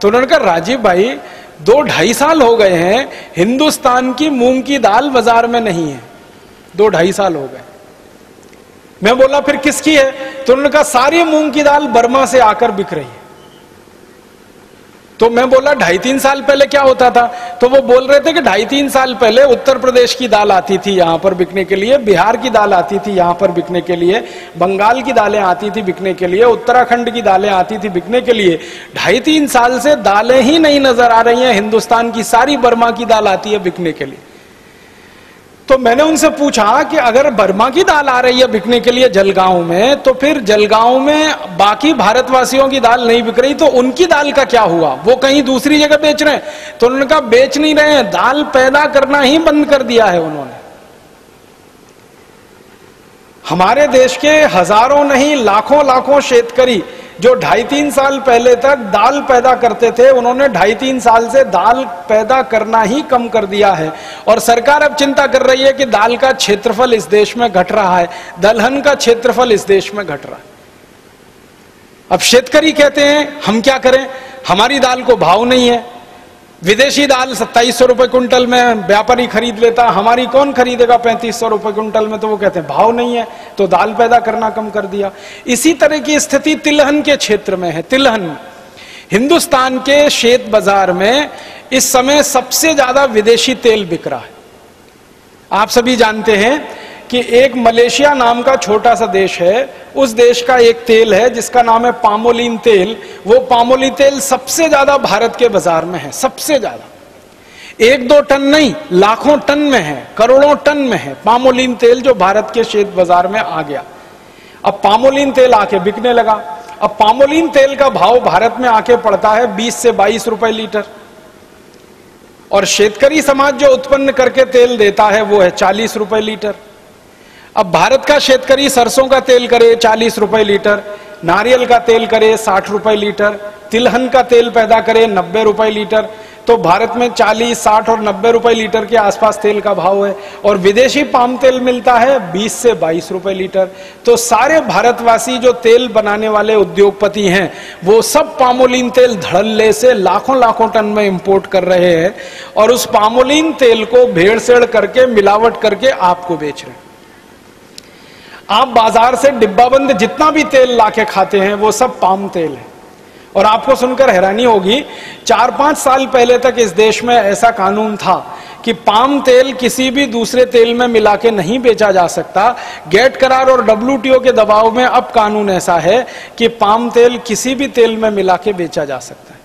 तो उन्होंने कहा, राजीव भाई दो ढाई साल हो गए हैं, हिंदुस्तान की मूंग की दाल बाज़ार में नहीं है। दो ढाई साल हो गए। मैं बोला, फिर किसकी है? तो उन्होंने कहा, सारी मूंग की दाल बर्मा से आकर बिक रही है। तो मैं बोला, ढाई तीन साल पहले क्या होता था? तो वो बोल रहे थे कि ढाई तीन साल पहले उत्तर प्रदेश की दाल आती थी यहाँ पर बिकने के लिए, बिहार की दाल आती थी यहाँ पर बिकने के लिए, बंगाल की दालें आती थी बिकने के लिए, उत्तराखंड की दालें आती थी बिकने के लिए। ढाई तीन साल से दालें ही नहीं नज़र आ रही हैं, हिंदुस्तान की सारी बर्मा की दाल आती है बिकने के लिए। तो मैंने उनसे पूछा कि अगर बर्मा की दाल आ रही है बिकने के लिए जलगांव में तो फिर जलगांव में बाकी भारतवासियों की दाल नहीं बिक रही तो उनकी दाल का क्या हुआ? वो कहीं दूसरी जगह बेच रहे हैं। तो उन्होंने कहा, बेच नहीं रहे हैं, दाल पैदा करना ही बंद कर दिया है उन्होंने। हमारे देश के हज़ारों नहीं लाखों लाखों शेतकरी जो ढाई तीन साल पहले तक दाल पैदा करते थे, उन्होंने ढाई तीन साल से दाल पैदा करना ही कम कर दिया है। और सरकार अब चिंता कर रही है कि दाल का क्षेत्रफल इस देश में घट रहा है, दलहन का क्षेत्रफल इस देश में घट रहा है। अब शेतकरी कहते हैं, हम क्या करें? हमारी दाल को भाव नहीं है। विदेशी दाल सत्ताईस सौ रुपए कुंटल में व्यापारी खरीद लेता, हमारी कौन खरीदेगा पैंतीस सौ रुपए कुंटल में? तो वो कहते हैं, भाव नहीं है तो दाल पैदा करना कम कर दिया। इसी तरह की स्थिति तिलहन के क्षेत्र में है, तिलहन। हिंदुस्तान के शेत बाज़ार में इस समय सबसे ज़्यादा विदेशी तेल बिक रहा है। आप सभी जानते हैं कि एक मलेशिया नाम का छोटा सा देश है, उस देश का एक तेल है, जिसका नाम है पामोलिन तेल। वो पामोलिन तेल सबसे ज़्यादा भारत के बाज़ार में है, सबसे ज़्यादा। एक दो टन नहीं, लाखों टन में है, करोड़ों टन में है पामोलिन तेल जो भारत के शेत बाज़ार में आ गया। अब पामोलिन तेल आके बिकने लगा। अब पामोलिन तेल का भाव भारत में आके पड़ता है 20 से 22 रुपए लीटर। और शेतकरी समाज जो उत्पन्न करके तेल देता है, वो है चालीस रुपए लीटर। अब भारत का शेतकरी सरसों का तेल करे चालीस रुपए लीटर नारियल का तेल करे साठ रुपए लीटर तिलहन का तेल पैदा करे नब्बे रुपए लीटर। तो भारत में 40, 60 और 90 रुपए लीटर के आसपास तेल का भाव है और विदेशी पाम तेल मिलता है 20 से 22 रुपए लीटर। तो सारे भारतवासी जो तेल बनाने वाले उद्योगपति हैं वो सब पामोलिन तेल धड़ल्ले से लाखों लाखों टन में इंपोर्ट कर रहे हैं और उस पामोलिन तेल को भेड़सेड़ करके मिलावट करके आपको बेच रहे हैं। आप बाज़ार से डिब्बाबंद जितना भी तेल लाके खाते हैं, वो सब पाम तेल है। और आपको सुनकर हैरानी होगी, चार पाँच साल पहले तक इस देश में ऐसा कानून था कि पाम तेल किसी भी दूसरे तेल में मिला के नहीं बेचा जा सकता। गेट करार और डब्ल्यूटीओ के दबाव में अब कानून ऐसा है कि पाम तेल किसी भी तेल में मिला के बेचा जा सकता है।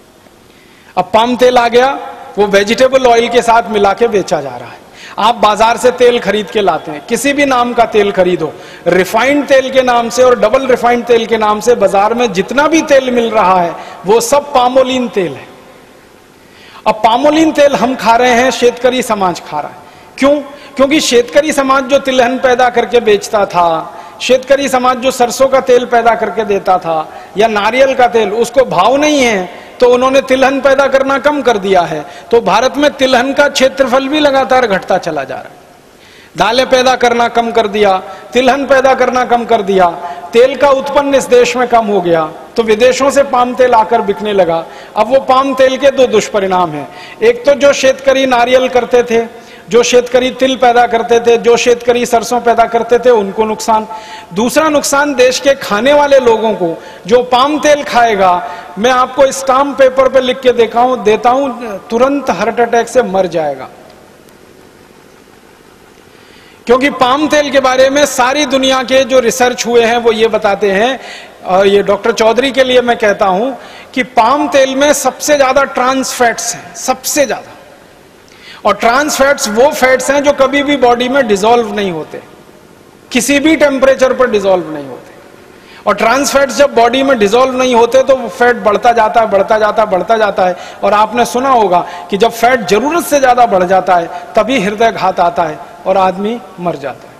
अब पाम तेल आ गया, वो वेजिटेबल ऑयल के साथ मिला के बेचा जा रहा है। आप बाज़ार से तेल खरीद के लाते हैं। किसी भी नाम का तेल खरीदो। रिफाइंड तेल के नाम से और डबल रिफाइंड तेल के नाम से बाज़ार में जितना भी तेल मिल रहा है, वो सब पामोलिन तेल है। अब पामोलिन तेल हम खा रहे हैं, शेतकरी समाज खा रहा है। क्यों? क्योंकि शेतकरी समाज जो तिलहन पैदा करके बेचता था, शेतकरी समाज जो सरसों का तेल पैदा करके देता था, या नारियल का तेल, उसको भाव नहीं है तो उन्होंने तिलहन पैदा करना कम कर दिया है। तो भारत में तिलहन का क्षेत्रफल भी लगातार घटता चला जा रहा है। दालें पैदा करना कम कर दिया, तिलहन पैदा करना कम कर दिया, तेल का उत्पन्न इस देश में कम हो गया तो विदेशों से पाम तेल आकर बिकने लगा। अब वो पाम तेल के दो दुष्परिणाम हैं। एक तो जो शेतकरी नारियल करते थे जो शेतकरी तिल पैदा करते थे, जो शेतकरी सरसों पैदा करते थे, उनको नुकसान। दूसरा नुकसान देश के खाने वाले लोगों को, जो पाम तेल खाएगा। मैं आपको स्टाम्प पेपर पे लिख के देखा हूँ, देता हूँ, तुरंत हार्ट अटैक से मर जाएगा। क्योंकि पाम तेल के बारे में सारी दुनिया के जो रिसर्च हुए हैं, वो ये बताते हैं। और ये डॉक्टर चौधरी के लिए मैं कहता हूँ कि पाम तेल में सबसे ज़्यादा ट्रांसफैट्स हैं, सबसे ज़्यादा। और ट्रांस फैट्स वो फैट्स हैं जो कभी भी बॉडी में डिजोल्व नहीं होते। किसी भी टेम्परेचर पर डिजोल्व नहीं होते। और ट्रांस फैट्स जब बॉडी में डिजोल्व नहीं होते तो वो फैट बढ़ता जाता है, बढ़ता जाता है, बढ़ता जाता है। और आपने सुना होगा कि जब फैट ज़रूरत से ज़्यादा बढ़ जाता है, तभी हृदय घात आता है और आदमी मर जाता है।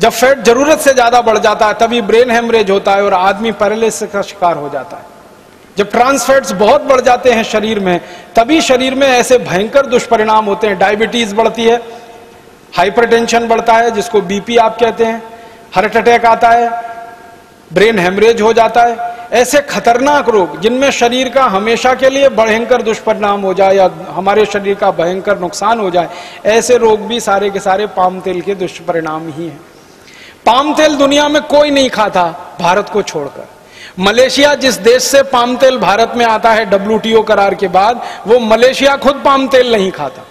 जब फैट ज़रूरत से ज़्यादा बढ़ जाता है, तभी ब्रेन हेमरेज होता है और आदमी पैरालिसिस का शिकार हो जाता है। जब ट्रांसफैट्स बहुत बढ़ जाते हैं शरीर में, तभी शरीर में ऐसे भयंकर दुष्परिणाम होते हैं। डायबिटीज़ बढ़ती है हाइपरटेंशन बढ़ता है, जिसको बीपी आप कहते हैं हार्ट अटैक आता है ब्रेन हेमरेज हो जाता है। ऐसे खतरनाक रोग जिनमें शरीर का हमेशा के लिए भयंकर दुष्परिणाम हो जाए या हमारे शरीर का भयंकर नुकसान हो जाए, ऐसे रोग भी सारे के सारे पाम तेल के दुष्परिणाम ही हैं। पाम तेल दुनिया में कोई नहीं खाता, भारत को छोड़कर। मलेशिया जिस देश से पाम तेल भारत में आता है डब्ल्यू करार के बाद, वो मलेशिया खुद पाम तेल नहीं खाता।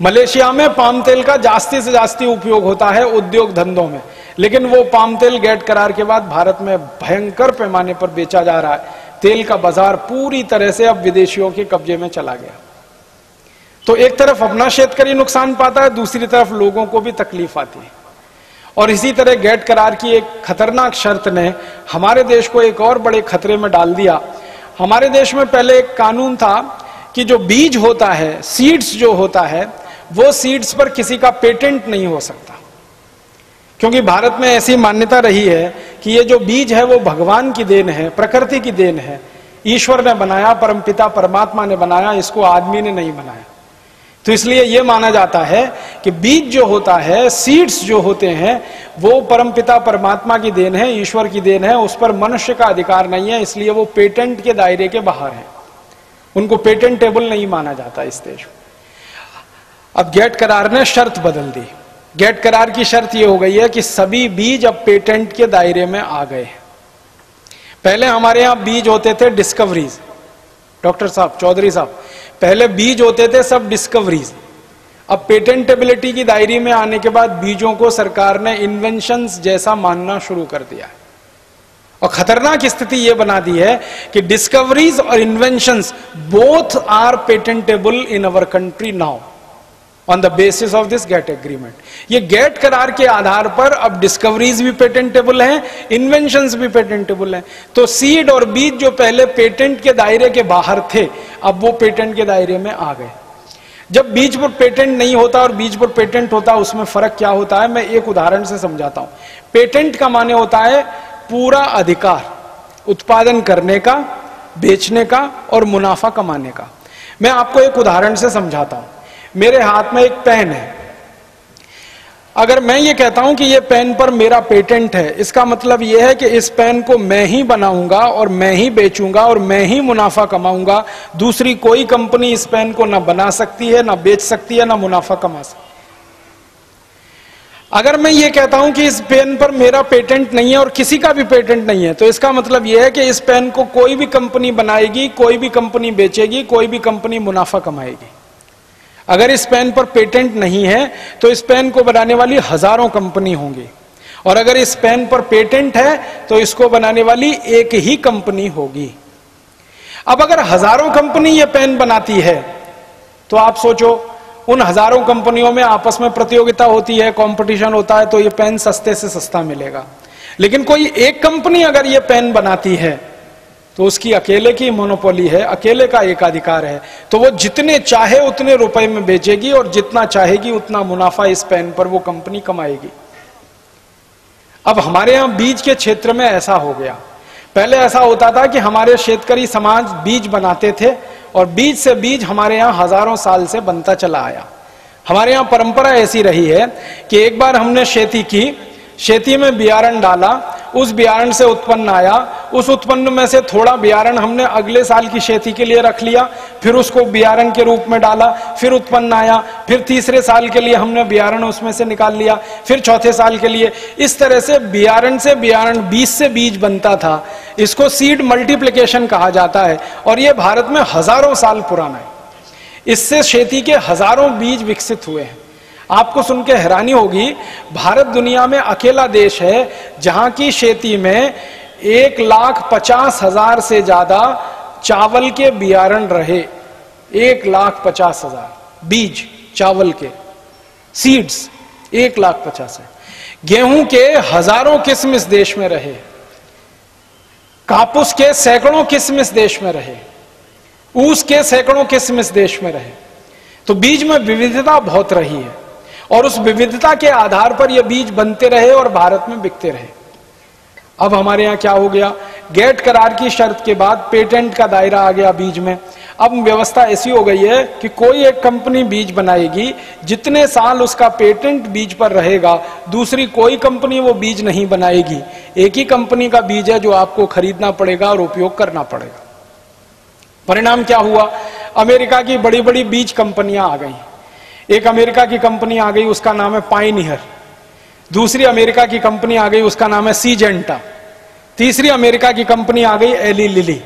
मलेशिया में पाम तेल का जास्ती से जास्ती उपयोग होता है उद्योग धंधों में। लेकिन वो पाम तेल गेट करार के बाद भारत में भयंकर पैमाने पर बेचा जा रहा है। तेल का बाज़ार पूरी तरह से अब विदेशियों के कब्जे में चला गया। तो एक तरफ़ अपना शेतकरी नुकसान पाता है, दूसरी तरफ़ लोगों को भी तकलीफ़ आती है। और इसी तरह गेट करार की एक खतरनाक शर्त ने हमारे देश को एक और बड़े खतरे में डाल दिया। हमारे देश में पहले एक कानून था कि जो बीज होता है, सीड्स जो होता है, वो सीड्स पर किसी का पेटेंट नहीं हो सकता। क्योंकि भारत में ऐसी मान्यता रही है कि ये जो बीज है, वो भगवान की देन है, प्रकृति की देन है। ईश्वर ने बनाया परमपिता परमात्मा ने बनाया, इसको आदमी ने नहीं बनाया। तो इसलिए यह माना जाता है कि बीज जो होता है सीड्स जो होते हैं, वो परमपिता परमात्मा की देन है, ईश्वर की देन है, उस पर मनुष्य का अधिकार नहीं है, इसलिए वो पेटेंट के दायरे के बाहर है। उनको पेटेंटेबल नहीं माना जाता इस देश में। अब गेट करार ने शर्त बदल दी। गेट करार की शर्त यह हो गई है कि सभी बीज अब पेटेंट के दायरे में आ गए पहले हमारे यहाँ बीज होते थे डिस्कवरीज डॉक्टर साहब, चौधरी साहब पहले बीज होते थे सब डिस्कवरीज अब पेटेंटेबिलिटी की दायरी में आने के बाद बीजों को सरकार ने इन्वेंशन जैसा मानना शुरू कर दिया है। और खतरनाक स्थिति यह बना दी है कि डिस्कवरीज और invention both are patentable in our country now on the basis of this GATT agreement ये गेट करार के आधार पर अब डिस्कवरीज भी पेटेंटेबल हैं इन्वेंशन भी पेटेंटेबल हैं। तो सीड और बीज जो पहले पेटेंट के दायरे के बाहर थे, अब वो पेटेंट के दायरे में आ गए। जब बीज पर पेटेंट नहीं होता और बीज पर पेटेंट होता, उसमें फ़र्क क्या होता है, मैं एक उदाहरण से समझाता हूँ। पेटेंट का माने होता है पूरा अधिकार, उत्पादन करने का, बेचने का और मुनाफा कमाने का। मैं आपको एक उदाहरण से समझाता हूँ। मेरे हाथ में एक पेन है। अगर मैं ये कहता हूँ कि ये पेन पर मेरा पेटेंट है, इसका मतलब यह है कि इस पेन को मैं ही बनाऊँगा और मैं ही बेचूँगा और मैं ही मुनाफा कमाऊँगा। दूसरी कोई कंपनी इस पेन को ना बना सकती है, ना बेच सकती है, ना मुनाफा कमा सकती अगर मैं ये कहता हूँ कि इस पेन पर मेरा पेटेंट नहीं है और किसी का भी पेटेंट नहीं है तो इसका मतलब यह है कि इस पेन को कोई भी कंपनी बनाएगी, कोई भी कंपनी बेचेगी, कोई भी कंपनी मुनाफा कमाएगी। अगर इस पेन पर पेटेंट नहीं है तो इस पेन को बनाने वाली हज़ारों कंपनी होंगी। और अगर इस पेन पर पेटेंट है तो इसको बनाने वाली एक ही कंपनी होगी। अब अगर हज़ारों कंपनी ये पेन बनाती है तो आप सोचो, उन हज़ारों कंपनियों में आपस में प्रतियोगिता होती है, कंपटीशन होता है तो ये पेन सस्ते से सस्ता मिलेगा। लेकिन कोई एक कंपनी अगर ये पेन बनाती है तो उसकी अकेले की मोनोपोली है, अकेले का एकाधिकार है। तो वो जितने चाहे उतने रुपए में बेचेगी और जितना चाहेगी उतना मुनाफा इस पेन पर वो कंपनी कमाएगी। अब हमारे यहाँ बीज के क्षेत्र में ऐसा हो गया। पहले ऐसा होता था कि हमारे शेतकरी समाज बीज बनाते थे और बीज से बीज हमारे यहाँ हज़ारों साल से बनता चला आया। हमारे यहाँ परंपरा ऐसी रही है कि एक बार हमने खेती की खेती में बियारण डाला, उस बियारण से उत्पन्न आया। उस उत्पन्न में से थोड़ा बियारण हमने अगले साल की खेती के लिए रख लिया, फिर उसको बियारण के रूप में डाला, फिर उत्पन्न आया, फिर तीसरे साल के लिए हमने बियारण उसमें से निकाल लिया, फिर चौथे साल के लिए। इस तरह से बियारण से बियारण, बीज से बीज बनता था। इसको सीड मल्टीप्लीकेशन कहा जाता है, और यह भारत में हज़ारों साल पुराना है। इससे खेती के हज़ारों बीज विकसित हुए हैं। आपको सुन के हैरानी होगी, भारत दुनिया में अकेला देश है जहाँ की खेती में एक लाख पचास हज़ार से ज़्यादा चावल के बियारण रहे। एक लाख पचास हज़ार। बीज, चावल के। सीड्स, एक लाख पचास है। गेहूँ के हज़ारों किस्म इस देश में रहे। कापुस के सैकड़ों किस्म इस देश में रहे। ऊस के सैकड़ों किस्म इस देश में रहे। तो बीज में विविधता बहुत रही है। और उस विविधता के आधार पर यह बीज बनते रहे और भारत में बिकते रहे। अब हमारे यहाँ क्या हो गया? गेट करार की शर्त के बाद पेटेंट का दायरा आ गया बीज में। अब व्यवस्था ऐसी हो गई है कि कोई एक कंपनी बीज बनाएगी, जितने साल उसका पेटेंट बीज पर रहेगा, दूसरी कोई कंपनी वो बीज नहीं बनाएगी। एक ही कंपनी का बीज है जो आपको खरीदना पड़ेगा और उपयोग करना पड़ेगा। परिणाम क्या हुआ? अमेरिका की बड़ी बड़ी बीज कंपनियाँ आ गई। एक अमेरिका की कंपनी आ गई, उसका नाम है पाइनियर दूसरी अमेरिका की कंपनी आ गई, उसका नाम है सीजेंटा तीसरी अमेरिका की कंपनी आ गई एली लिली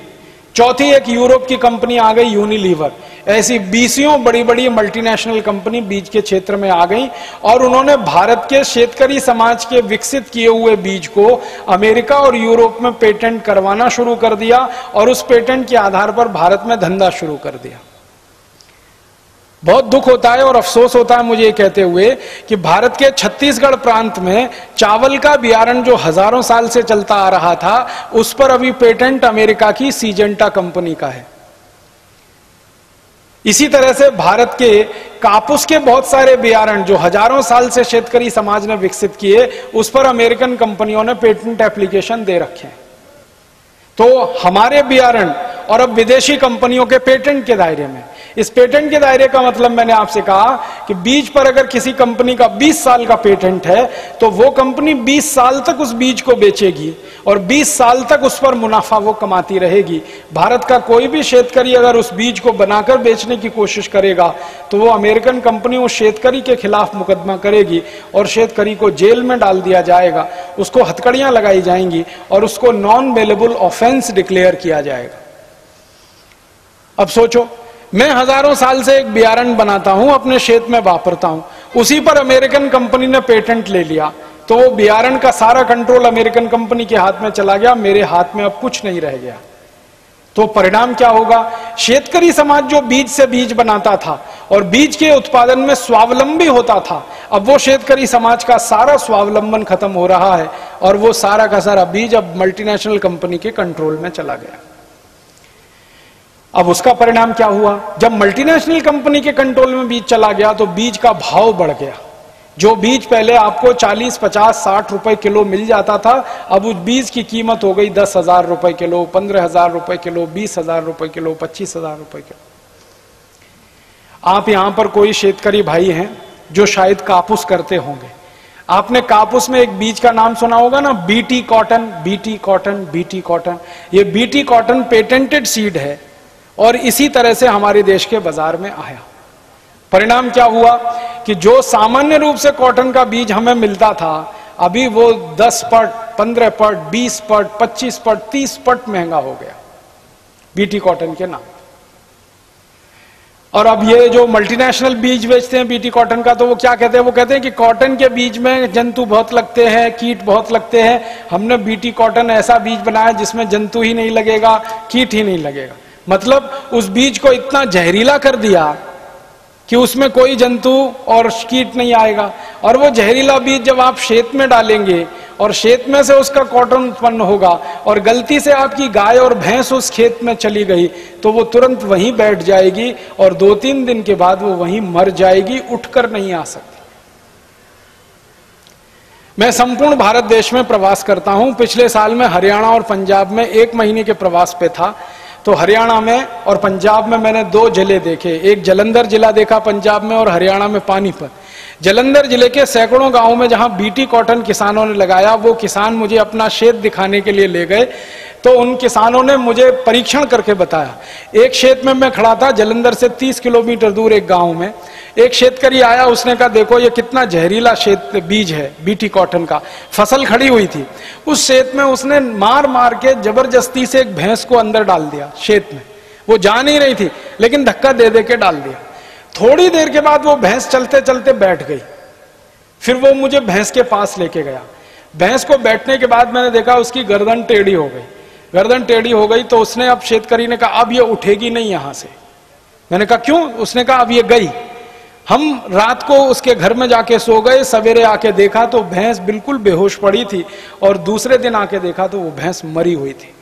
चौथी एक यूरोप की कंपनी आ गई यूनिलीवर ऐसी बीसियों बड़ी बड़ी मल्टीनेशनल कंपनी बीज के क्षेत्र में आ गई और उन्होंने भारत के शेतकरी समाज के विकसित किए हुए बीज को अमेरिका और यूरोप में पेटेंट करवाना शुरू कर दिया और उस पेटेंट के आधार पर भारत में धंधा शुरू कर दिया। बहुत दुख होता है और अफसोस होता है मुझे ये कहते हुए कि भारत के छत्तीसगढ़ प्रांत में चावल का बियारण जो हज़ारों साल से चलता आ रहा था, उस पर अभी पेटेंट अमेरिका की सीजेंटा कंपनी का है। इसी तरह से भारत के कापुस के बहुत सारे बियारण जो हज़ारों साल से शेतकरी समाज ने विकसित किए, उस पर अमेरिकन कंपनियों ने पेटेंट एप्लीकेशन दे रखे हैं। तो हमारे बियारण और अब विदेशी कंपनियों के पेटेंट के दायरे में इस पेटेंट के दायरे का मतलब मैंने आपसे कहा कि बीज पर अगर किसी कंपनी का 20 साल का पेटेंट है तो वो कंपनी 20 साल तक उस बीज को बेचेगी और 20 साल तक उस पर मुनाफा वो कमाती रहेगी। भारत का कोई भी शेतकारी अगर उस बीज को बनाकर बेचने की कोशिश करेगा तो वो अमेरिकन कंपनी उस शेतकारी के खिलाफ मुकदमा करेगी और शेतकरी को जेल में डाल दिया जाएगा, उसको हथकड़ियाँ लगाई जाएँगी और उसको नॉन वेलेबल ऑफेंस डिक्लेयर किया जाएगा। अब सोचो मैं हज़ारों साल से एक बियारण बनाता हूँ, अपने खेत में वापरता हूँ। उसी पर अमेरिकन कंपनी ने पेटेंट ले लिया। तो वो बियारण का सारा कंट्रोल अमेरिकन कंपनी के हाथ में चला गया, मेरे हाथ में अब कुछ नहीं रह गया। तो परिणाम क्या होगा? शेतकरी समाज जो बीज से बीज बनाता था और बीज के उत्पादन में स्वावलंबी होता था, अब वो शेतकरी समाज का सारा स्वावलंबन खत्म हो रहा है और वो सारा का सारा बीज अब मल्टीनेशनल कंपनी के कंट्रोल में चला गया। अब उसका परिणाम क्या हुआ? जब मल्टीनेशनल कंपनी के कंट्रोल में बीज चला गया तो बीज का भाव बढ़ गया। जो बीज पहले आपको 40, 50, 60 रुपए किलो मिल जाता था अब उस बीज की कीमत हो गई दस हज़ार रुपए किलो पंद्रह हज़ार रुपए किलो बीस हज़ार रुपए किलो पच्चीस हज़ार रुपए किलो। आप यहाँ पर कोई शेतकारी भाई हैं जो शायद कापूस करते होंगे। आपने कापूस में एक बीज का नाम सुना होगा ना? BT cotton BT cotton BT cotton ये बीटी कॉटन पेटेंटेड सीड है। और इसी तरह से हमारे देश के बाज़ार में आया। परिणाम क्या हुआ कि जो सामान्य रूप से कॉटन का बीज हमें मिलता था, अभी वो 10 पट 15 पट 20 पट 25 पट 30 पट महँगा हो गया। बीटी कॉटन के नाम और अब ये जो मल्टीनेशनल बीज बेचते हैं बीटी कॉटन का तो वो क्या कहते हैं? वो कहते हैं कि कॉटन के बीज में जंतु बहुत लगते हैं, कीट बहुत लगते हैं। हमने बीटी कॉटन ऐसा बीज बनाया जिसमें जंतु ही नहीं लगेगा, कीट ही नहीं लगेगा। मतलब उस बीज को इतना जहरीला कर दिया कि उसमें कोई जंतु और कीट नहीं आएगा। और वो जहरीला बीज जब आप शेत में डालेंगे और शेत में से उसका कॉटन उत्पन्न होगा और गलती से आपकी गाय और भैंस उस खेत में चली गई तो वो तुरंत वहीं बैठ जाएगी और दो तीन दिन के बाद वो वहीं मर जाएगी, उठकर नहीं आ सकती। मैं संपूर्ण भारत देश में प्रवास करता हूँ। पिछले साल में हरियाणा और पंजाब में एक महीने के प्रवास पे था। तो हरियाणा में और पंजाब में मैंने दो ज़िले देखे। एक जलंधर जिला देखा पंजाब में और हरियाणा में पानीपत जलंधर ज़िले के सैकड़ों गाँवों में जहाँ बीटी कॉटन किसानों ने लगाया, वो किसान मुझे अपना शेत दिखाने के लिए ले गए। तो उन किसानों ने मुझे परीक्षण करके बताया। एक क्षेत्र में मैं खड़ा था, जलंधर से 30 किलोमीटर दूर एक गाँव में। एक शेतकरी आया, उसने कहा, देखो, ये कितना जहरीला क्षेत्र बीज है बीटी कॉटन का। फ़सल खड़ी हुई थी। उस शेत में उसने मार मार के ज़बरदस्ती से एक भैंस को अंदर डाल दिया, शेत में। वो जा नहीं रही थी, लेकिन धक्का दे दे के डाल दिया। थोड़ी देर के बाद वो भैंस चलते चलते बैठ गई। फिर वो मुझे भैंस के पास लेके गया। भैंस को बैठने के बाद मैंने देखा, उसकी गर्दन टेढ़ी हो गई। गर्दन टेढ़ी हो गई तो उसने, अब शेतकरी ने कहा, अब ये उठेगी नहीं यहाँ से। मैंने कहा, क्यों? उसने कहा, अब ये गई। हम रात को उसके घर में जाके सो गए, सवेरे आके देखा तो भैंस बिल्कुल बेहोश पड़ी थी और दूसरे दिन आके देखा तो वो भैंस मरी हुई थी।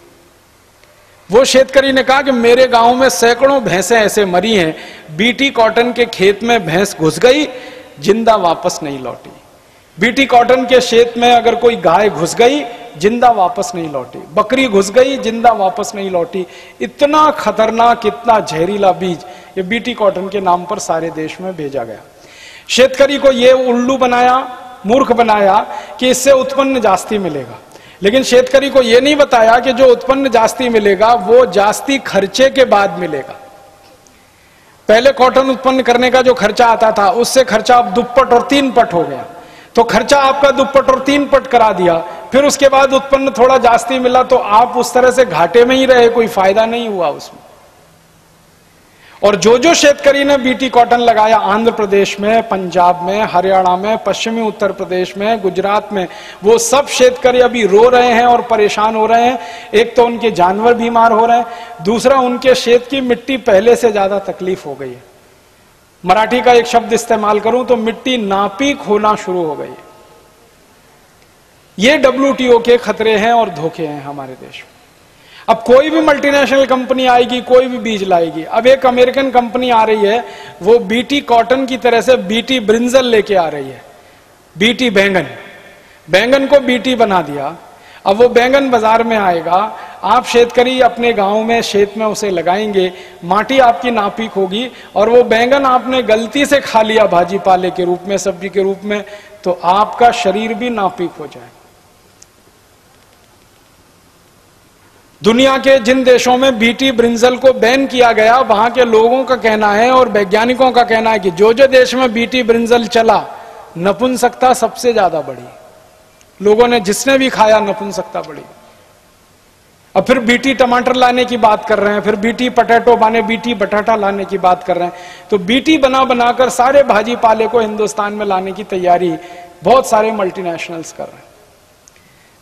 वो शेतकरी ने कहा कि मेरे गाँव में सैकड़ों भैंसें ऐसे मरी हैं, बीटी कॉटन के खेत में भैंस घुस गई, ज़िंदा वापस नहीं लौटी। बीटी कॉटन के खेत में अगर कोई गाय घुस गई, ज़िंदा वापस नहीं लौटी। बकरी घुस गई, ज़िंदा वापस नहीं लौटी। इतना खतरनाक, इतना जहरीला बीज ये बीटी कॉटन के नाम पर सारे देश में भेजा गया। शेतकरी को ये उल्लू बनाया, मूर्ख बनाया कि इससे उत्पन्न जास्ती मिलेगा। लेकिन शेतकरी को यह नहीं बताया कि जो उत्पन्न जास्ती मिलेगा, वो जास्ती खर्चे के बाद मिलेगा। पहले कॉटन उत्पन्न करने का जो खर्चा आता था, उससे खर्चा अब दुप्पट और तीन पट हो गया। तो खर्चा आपका दुप्पट और तीन पट करा दिया। फिर उसके बाद उत्पन्न थोड़ा जास्ती मिला तो आप उस तरह से घाटे में ही रहे, कोई फ़ायदा नहीं हुआ उसमें। और जो जो शेतकरी ने बीटी कॉटन लगाया, आंध्र प्रदेश में, पंजाब में, हरियाणा में, पश्चिमी उत्तर प्रदेश में, गुजरात में, वो सब शेतकरी अभी रो रहे हैं और परेशान हो रहे हैं। एक तो उनके जानवर बीमार हो रहे हैं, दूसरा उनके शेत की मिट्टी पहले से ज़्यादा तकलीफ़ हो गई है। मराठी का एक शब्द इस्तेमाल करूँ तो मिट्टी नापीक होना शुरू हो गई। ये डब्ल्यूटीओ के खतरे हैं और धोखे हैं हमारे देश में। अब कोई भी मल्टीनेशनल कंपनी आएगी, कोई भी बीज लाएगी। अब एक अमेरिकन कंपनी आ रही है, वो बीटी कॉटन की तरह से बीटी ब्रिंजल लेके आ रही है। बीटी बैंगन बैंगन को बीटी बना दिया। अब वो बैंगन बाज़ार में आएगा आप शेतकरी अपने गाँव में शेत में उसे लगाएँगे, माटी आपकी नापीक होगी और वो बैंगन आपने गलती से खा लिया भाजी पाले के रूप में, सब्ज़ी के रूप में तो आपका शरीर भी नापीक हो जाए। दुनिया के जिन देशों में बीटी ब्रिंजल को बैन किया गया, वहाँ के लोगों का कहना है और वैज्ञानिकों का कहना है कि जो जो देश में बीटी ब्रिंजल चला, नपुंसकता सबसे ज़्यादा बढ़ी। लोगों ने जिसने भी खाया, नपुंसकता बढ़ी। अब फिर बीटी टमाटर लाने की बात कर रहे हैं, फिर बीटी पटेटो बने, बीटी बटाटा लाने की बात कर रहे हैं। तो बीटी बना बनाकर सारे भाजी पाले को हिंदुस्तान में लाने की तैयारी बहुत सारे मल्टीनेशनल्स कर रहे हैं।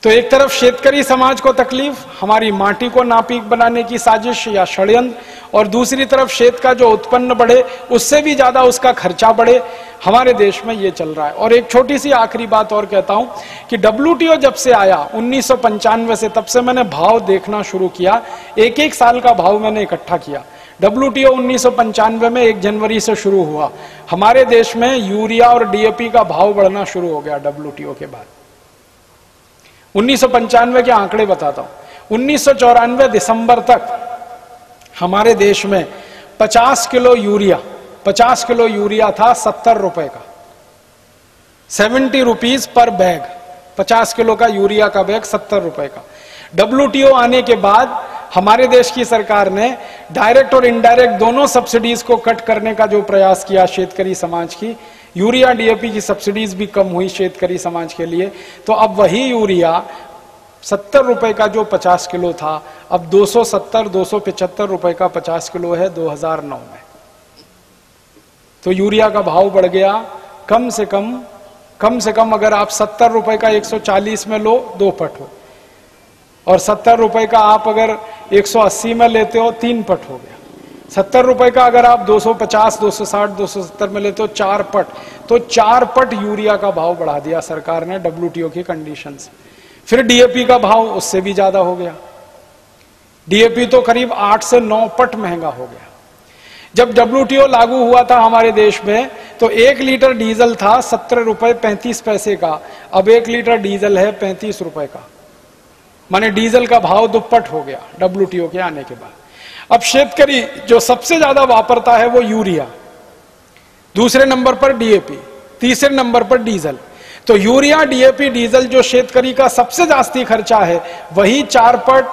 तो एक तरफ़ शेतकरी समाज को तकलीफ़, हमारी माटी को नापीक बनाने की साजिश या षड्यंत्र, और दूसरी तरफ़ शेत का जो उत्पन्न बढ़े, उससे भी ज़्यादा उसका खर्चा बढ़े। हमारे देश में ये चल रहा है। और एक छोटी सी आखिरी बात और कहता हूँ कि डब्ल्यू जब से आया, उन्नीस सौ पंचानवे से, तब से मैंने भाव देखना शुरू किया। एक एक साल का भाव मैंने इकट्ठा किया। डब्ल्यू उन्नीस में एक जनवरी से शुरू हुआ। हमारे देश में यूरिया और डीएपी का भाव बढ़ना शुरू हो गया डब्ल्यूटीओ के बाद। उन्नीस सौ पंचानवे के आंकड़े बताता हूँ। उन्नीस सौ चौरानवे दिसंबर तक हमारे देश में 50 किलो यूरिया 50 किलो यूरिया था सत्तर रुपए का। Seventy rupees per bag 50 kilo का यूरिया का बैग सत्तर रुपए का। डब्ल्यू आने के बाद हमारे देश की सरकार ने डायरेक्ट और इनडायरेक्ट दोनों सब्सिडीज को कट करने का जो प्रयास किया, शेतकरी समाज की यूरिया डीएपी की सब्सिडीज भी कम हुई शेतकरी समाज के लिए। तो अब वही यूरिया सत्तर रुपए का जो पचास किलो था, अब दो सौ सत्तर, दो सौ पिछहत्तर रुपए का पचास किलो है 2009 में। तो यूरिया का भाव बढ़ गया। कम से कम कम से कम अगर आप सत्तर रुपए का 140 में लो, दो पट हो। और सत्तर रुपए का आप अगर 180 में लेते हो, तीन पट हो गया। सत्तर रुपए का अगर आप 250, 260, 270 में लेते हो चार पट तो चार पट यूरिया का भाव बढ़ा दिया सरकार ने डब्ल्यू की कंडीशन फिर डीएपी का भाव उससे भी ज़्यादा हो गया। डीएपी तो करीब आठ से नौ पट महँगा हो गया। जब डब्ल्यू लागू हुआ था हमारे देश में तो एक लीटर डीजल था सत्रह रुपए पैंतीस पैसे का। अब एक लीटर डीजल है पैंतीस रुपए का। माने डीजल का भाव दुप्पट हो गया डब्ल्यू के आने के बाद। अब शेतकरी जो सबसे ज़्यादा वापरता है वो यूरिया। दूसरे नंबर पर डीएपी तीसरे नंबर पर डीजल। तो यूरिया डीएपी डीजल जो शेतकरी का सबसे जास्ती खर्चा है, वही चार पट,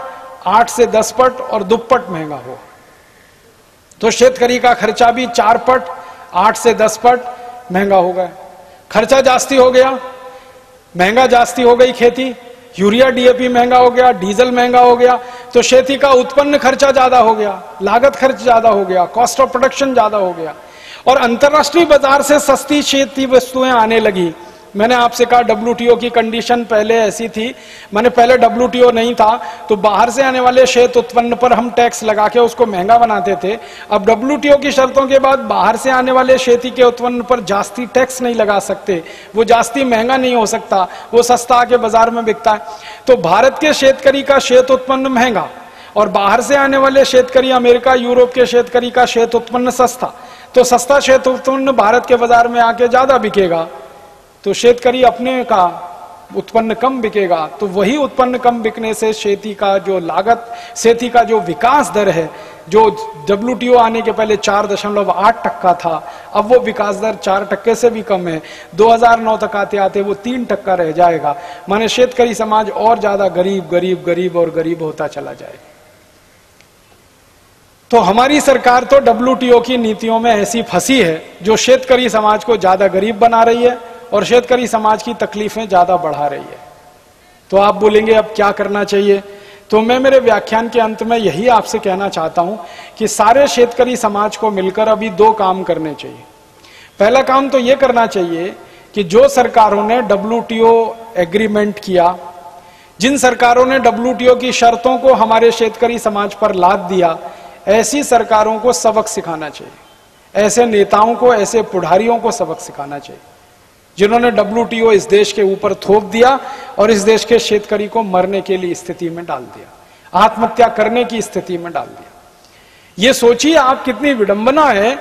आठ से दस पट और दुपट महँगा हो तो शेतकरी का खर्चा भी चार पट, आठ से दस पट महँगा हो गया। खर्चा जास्ती हो गया, महँगा जास्ती हो गई खेती यूरिया डीएपी महँगा हो गया, डीजल महँगा हो गया तो खेती का उत्पन्न खर्चा ज़्यादा हो गया, लागत खर्च ज़्यादा हो गया कॉस्ट ऑफ़ प्रोडक्शन ज़्यादा हो गया। और अंतर्राष्ट्रीय बाज़ार से सस्ती खेती वस्तुएँ आने लगी। मैंने आपसे कहा डब्ल्यू की कंडीशन पहले ऐसी थी। मैंने पहले डब्ल्यू नहीं था तो बाहर से आने वाले शेत उत्पन्न पर हम टैक्स लगा के उसको महँगा बनाते थे। अब डब्ल्यू की शर्तों के बाद बाहर से आने वाले खेती के उत्पन्न पर जास्ती टैक्स नहीं लगा सकते। वो जास्ती महँगा नहीं हो सकता, वो सस्ता आके बाज़ार में बिकता है। तो भारत के शेतकरी का शेत उत्पन्न महँगा, और बाहर से आने वाले शेतकरी अमेरिका, यूरोप के शेतकरी का शेत उत्पन्न सस्ता। तो सस्ता शेत उत्पन्न भारत के बाज़ार में आके ज़्यादा बिकेगा। तो शेतकारी अपने का उत्पन्न कम बिकेगा तो वही उत्पन्न कम बिकने से खेती का जो लागत खेती का जो विकास दर है, जो डब्ल्यू आने के पहले चार दशमलव आठ टक्का था, अब वो विकास दर चार टक्के से भी कम है। 2009 तक आते आते वो तीन टक्का रह जाएगा। माने शेतकरी समाज और ज़्यादा गरीब गरीब गरीब और गरीब होता चला जाएगा तो हमारी सरकार तो डब्ल्यू की नीतियों में ऐसी फंसी है, जो शेतकरी समाज को ज़्यादा गरीब बना रही है और शेतकरी समाज की तकलीफें ज़्यादा बढ़ा रही है। तो आप बोलेंगे, अब क्या करना चाहिए? तो मैं मेरे व्याख्यान के अंत में यही आपसे कहना चाहता हूँ कि सारे शेतकारी समाज को मिलकर अभी दो काम करने चाहिए। पहला काम तो यह करना चाहिए कि जो सरकारों ने डब्ल्यू एग्रीमेंट किया, जिन सरकारों ने डब्ल्यू की शर्तों को हमारे शेतकारी समाज पर लाद दिया, ऐसी सरकारों को सबक सिखाना चाहिए। ऐसे नेताओं को, ऐसे पुढ़ारियों को सबक सिखाना चाहिए। जिन्होंने डब्ल्यू इस देश के ऊपर थोप दिया और इस देश के शेतकरी को मरने के लिए स्थिति में डाल दिया, आत्महत्या करने की स्थिति में डाल दिया। ये सोचिए आप कितनी विडंबना है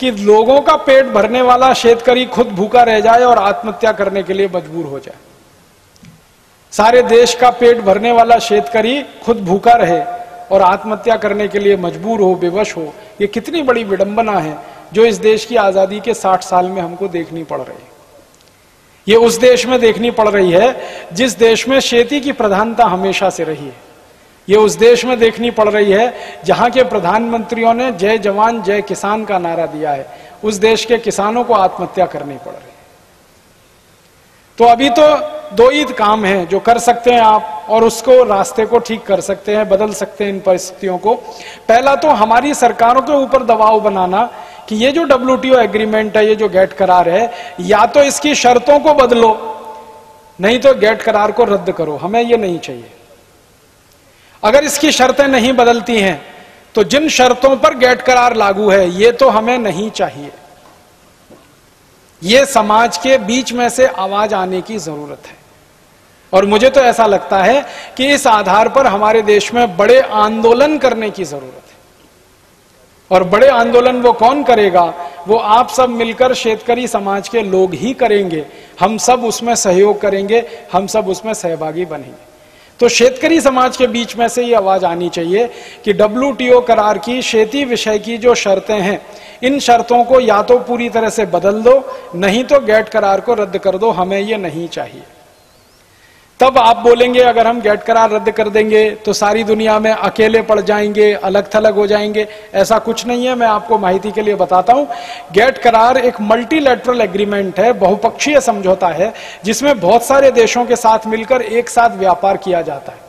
कि लोगों का पेट भरने वाला शेतकरी खुद भूखा रह जाए और आत्महत्या करने के लिए मजबूर हो जाए। सारे देश का पेट भरने वाला शेतकरी खुद भूखा रहे और आत्महत्या करने के लिए मजबूर हो, बेवश हो, ये कितनी बड़ी विडंबना है जो इस देश की आज़ादी के 60 साल में हमको देखनी पड़ रही है। ये उस देश में देखनी पड़ रही है, जिस देश में खेती की प्रधानता हमेशा से रही है। ये उस देश में देखनी पड़ रही है, जहाँ के प्रधानमंत्रियों ने जय जवान, जय किसान का नारा दिया है। उस देश के किसानों को आत्महत्या करनी पड़ रही है। तो अभी तो दो ईद काम है, जो कर सकते हैं आप, और उसको रास्ते को ठीक कर सकते हैं, बदल सकते हैं इन परिस्थितियों को। पहला तो हमारी सरकारों के ऊपर दबाव बनाना कि ये जो डब्ल्यू एग्रीमेंट है, ये जो गेट करार है, या तो इसकी शर्तों को बदलो, नहीं तो गेट करार को रद्द करो। हमें यह नहीं चाहिए। अगर इसकी शर्तें नहीं बदलती हैं तो जिन शर्तों पर गेट करार लागू है, ये तो हमें नहीं चाहिए। ये समाज के बीच में से आवाज़ आने की ज़रूरत है। और मुझे तो ऐसा लगता है कि इस आधार पर हमारे देश में बड़े आंदोलन करने की ज़रूरत और बड़े आंदोलन वो कौन करेगा? वो आप सब मिलकर शेतकरी समाज के लोग ही करेंगे। हम सब उसमें सहयोग करेंगे, हम सब उसमें सहभागी बनेंगे। तो शेतकरी समाज के बीच में से ये आवाज़ आनी चाहिए कि डब्ल्यूटीओ करार की, शेती विषय की जो शर्तें हैं, इन शर्तों को या तो पूरी तरह से बदल दो, नहीं तो गैट करार को रद्द कर दो, हमें ये नहीं चाहिए। तब आप बोलेंगे, अगर हम गेट करार रद्द कर देंगे तो सारी दुनिया में अकेले पड़ जाएँगे अलग थलग हो जाएँगे। ऐसा कुछ नहीं है, मैं आपको माहिती के लिए बताता हूँ। गेट करार एक मल्टीलेटरल एग्रीमेंट है, बहुपक्षीय समझौता है, जिसमें बहुत सारे देशों के साथ मिलकर एक साथ व्यापार किया जाता है।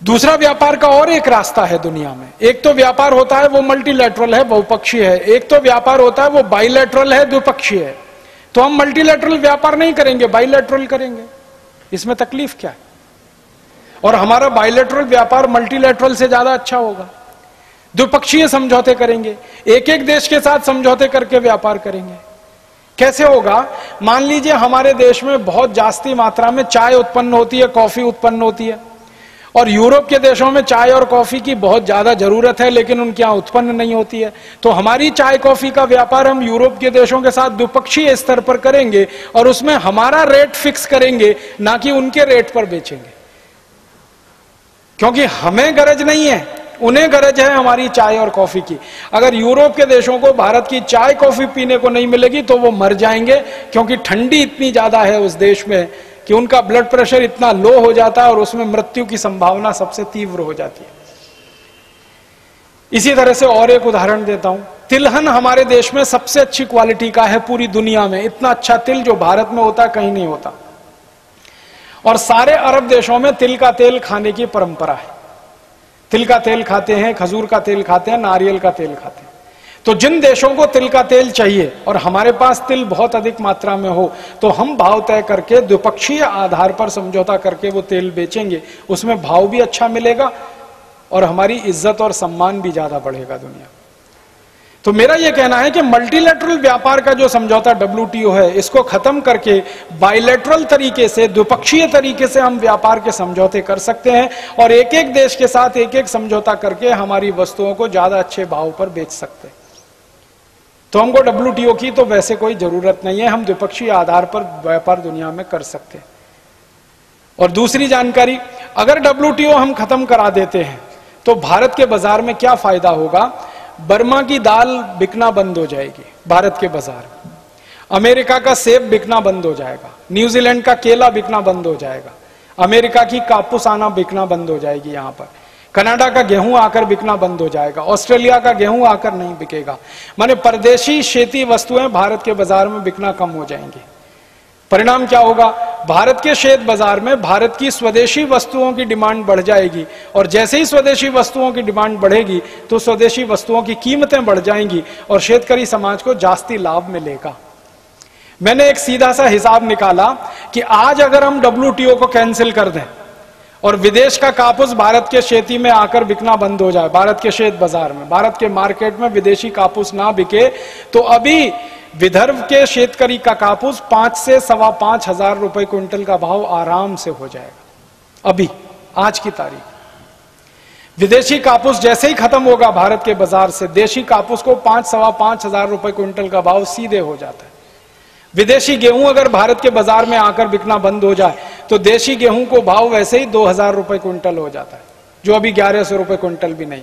दूसरा व्यापार का और एक रास्ता है दुनिया में। एक तो व्यापार होता है, वो मल्टीलेटरल है, बहुपक्षीय है। एक तो व्यापार होता है, वो बाइलेटरल है, द्विपक्षीय है। तो हम मल्टीलेटरल व्यापार नहीं करेंगे बाइलेटरल करेंगे। इसमें तकलीफ़ क्या है? और हमारा बाइलेटरल व्यापार मल्टीलेटरल से ज़्यादा अच्छा होगा। द्विपक्षीय समझौते करेंगे एक एक देश के साथ समझौते करके व्यापार करेंगे। कैसे होगा? मान लीजिए हमारे देश में बहुत जास्ती मात्रा में चाय उत्पन्न होती है, कॉफ़ी उत्पन्न होती है। और यूरोप के देशों में चाय और कॉफ़ी की बहुत ज़्यादा ज़रूरत है, लेकिन उनके यहाँ उत्पन्न नहीं होती है। तो हमारी चाय कॉफ़ी का व्यापार हम यूरोप के देशों के साथ द्विपक्षीय स्तर पर करेंगे और उसमें हमारा रेट फिक्स करेंगे, ना कि उनके रेट पर बेचेंगे। क्योंकि हमें गरज नहीं है, उन्हें गरज है हमारी चाय और कॉफ़ी की। अगर यूरोप के देशों को भारत की चाय कॉफ़ी पीने को नहीं मिलेगी तो वो मर जाएँगे, क्योंकि ठंडी इतनी ज़्यादा है उस देश में। कि उनका ब्लड प्रेशर इतना लो हो जाता है और उसमें मृत्यु की संभावना सबसे तीव्र हो जाती है। इसी तरह से और एक उदाहरण देता हूँ। तिलहन हमारे देश में सबसे अच्छी क्वालिटी का है पूरी दुनिया में। इतना अच्छा तिल जो भारत में होता, कहीं नहीं होता। और सारे अरब देशों में तिल का तेल खाने की परंपरा है। तिल का तेल खाते हैं, खजूर का तेल खाते हैं, नारियल का तेल खाते हैं। तो जिन देशों को तिल का तेल चाहिए और हमारे पास तिल बहुत अधिक मात्रा में हो तो हम भाव तय करके, द्विपक्षीय आधार पर समझौता करके वो तेल बेचेंगे। उसमें भाव भी अच्छा मिलेगा और हमारी इज़्ज़त और सम्मान भी ज़्यादा बढ़ेगा दुनिया। तो मेरा यह कहना है कि मल्टीलेटरल व्यापार का जो समझौता डब्ल्यूटीओ है, इसको खत्म करके बाइलेटरल तरीके से, द्विपक्षीय तरीके से हम व्यापार के समझौते कर सकते हैं और एक एक देश के साथ एक एक समझौता करके हमारी वस्तुओं को ज़्यादा अच्छे भाव पर बेच सकते हैं। तो हमको डब्ल्यू की तो वैसे कोई ज़रूरत नहीं है, हम द्विपक्षीय आधार पर व्यापार दुनिया में कर सकते हैं। और दूसरी जानकारी, अगर डब्ल्यू हम खत्म करा देते हैं तो भारत के बाज़ार में क्या फ़ायदा होगा? बर्मा की दाल बिकना बंद हो जाएगी, भारत के बाज़ार में। अमेरिका का सेब बिकना बंद हो जाएगा, न्यूजीलैंड का केला बिकना बंद हो जाएगा, अमेरिका की कापूस आना बिकना बंद हो जाएगी यहाँ पर। कनाडा का गेहूँ आकर बिकना बंद हो जाएगा, ऑस्ट्रेलिया का गेहूँ आकर नहीं बिकेगा। माने परदेशी खेती वस्तुएँ भारत के बाज़ार में बिकना कम हो जाएँगी। परिणाम क्या होगा? भारत के शेत बाज़ार में भारत की स्वदेशी वस्तुओं की डिमांड बढ़ जाएगी और जैसे ही स्वदेशी वस्तुओं की डिमांड बढ़ेगी तो स्वदेशी वस्तुओं की कीमतें बढ़ जाएँगी और शेतकारी समाज को जास्ती लाभ मिलेगा। मैंने एक सीधा सा हिसाब निकाला कि आज अगर हम डब्ल्यू को कैंसिल कर दें और विदेश का कापूस भारत के खेती में आकर बिकना बंद हो जाए, भारत के शेत बाज़ार में। भारत के मार्केट में विदेशी कापूस ना बिके तो अभी विदर्भ के शेतकरी का कापूस पाँच से सवा पाँच हज़ार रुपए क्विंटल का भाव आराम से हो जाएगा। अभी, आज की तारीख। विदेशी कापूस जैसे ही खत्म होगा भारत के बाज़ार से, देशी कापूस को पाँच सवा पाँच हज़ार रुपए क्विंटल का भाव सीधे हो जाता है। विदेशी गेहूँ अगर भारत के बाज़ार में आकर बिकना बंद हो जाए तो देशी गेहूँ को भाव वैसे ही दो हज़ार रुपए क्विंटल हो जाता है, जो अभी ग्यारह सौ रुपए क्विंटल भी नहीं।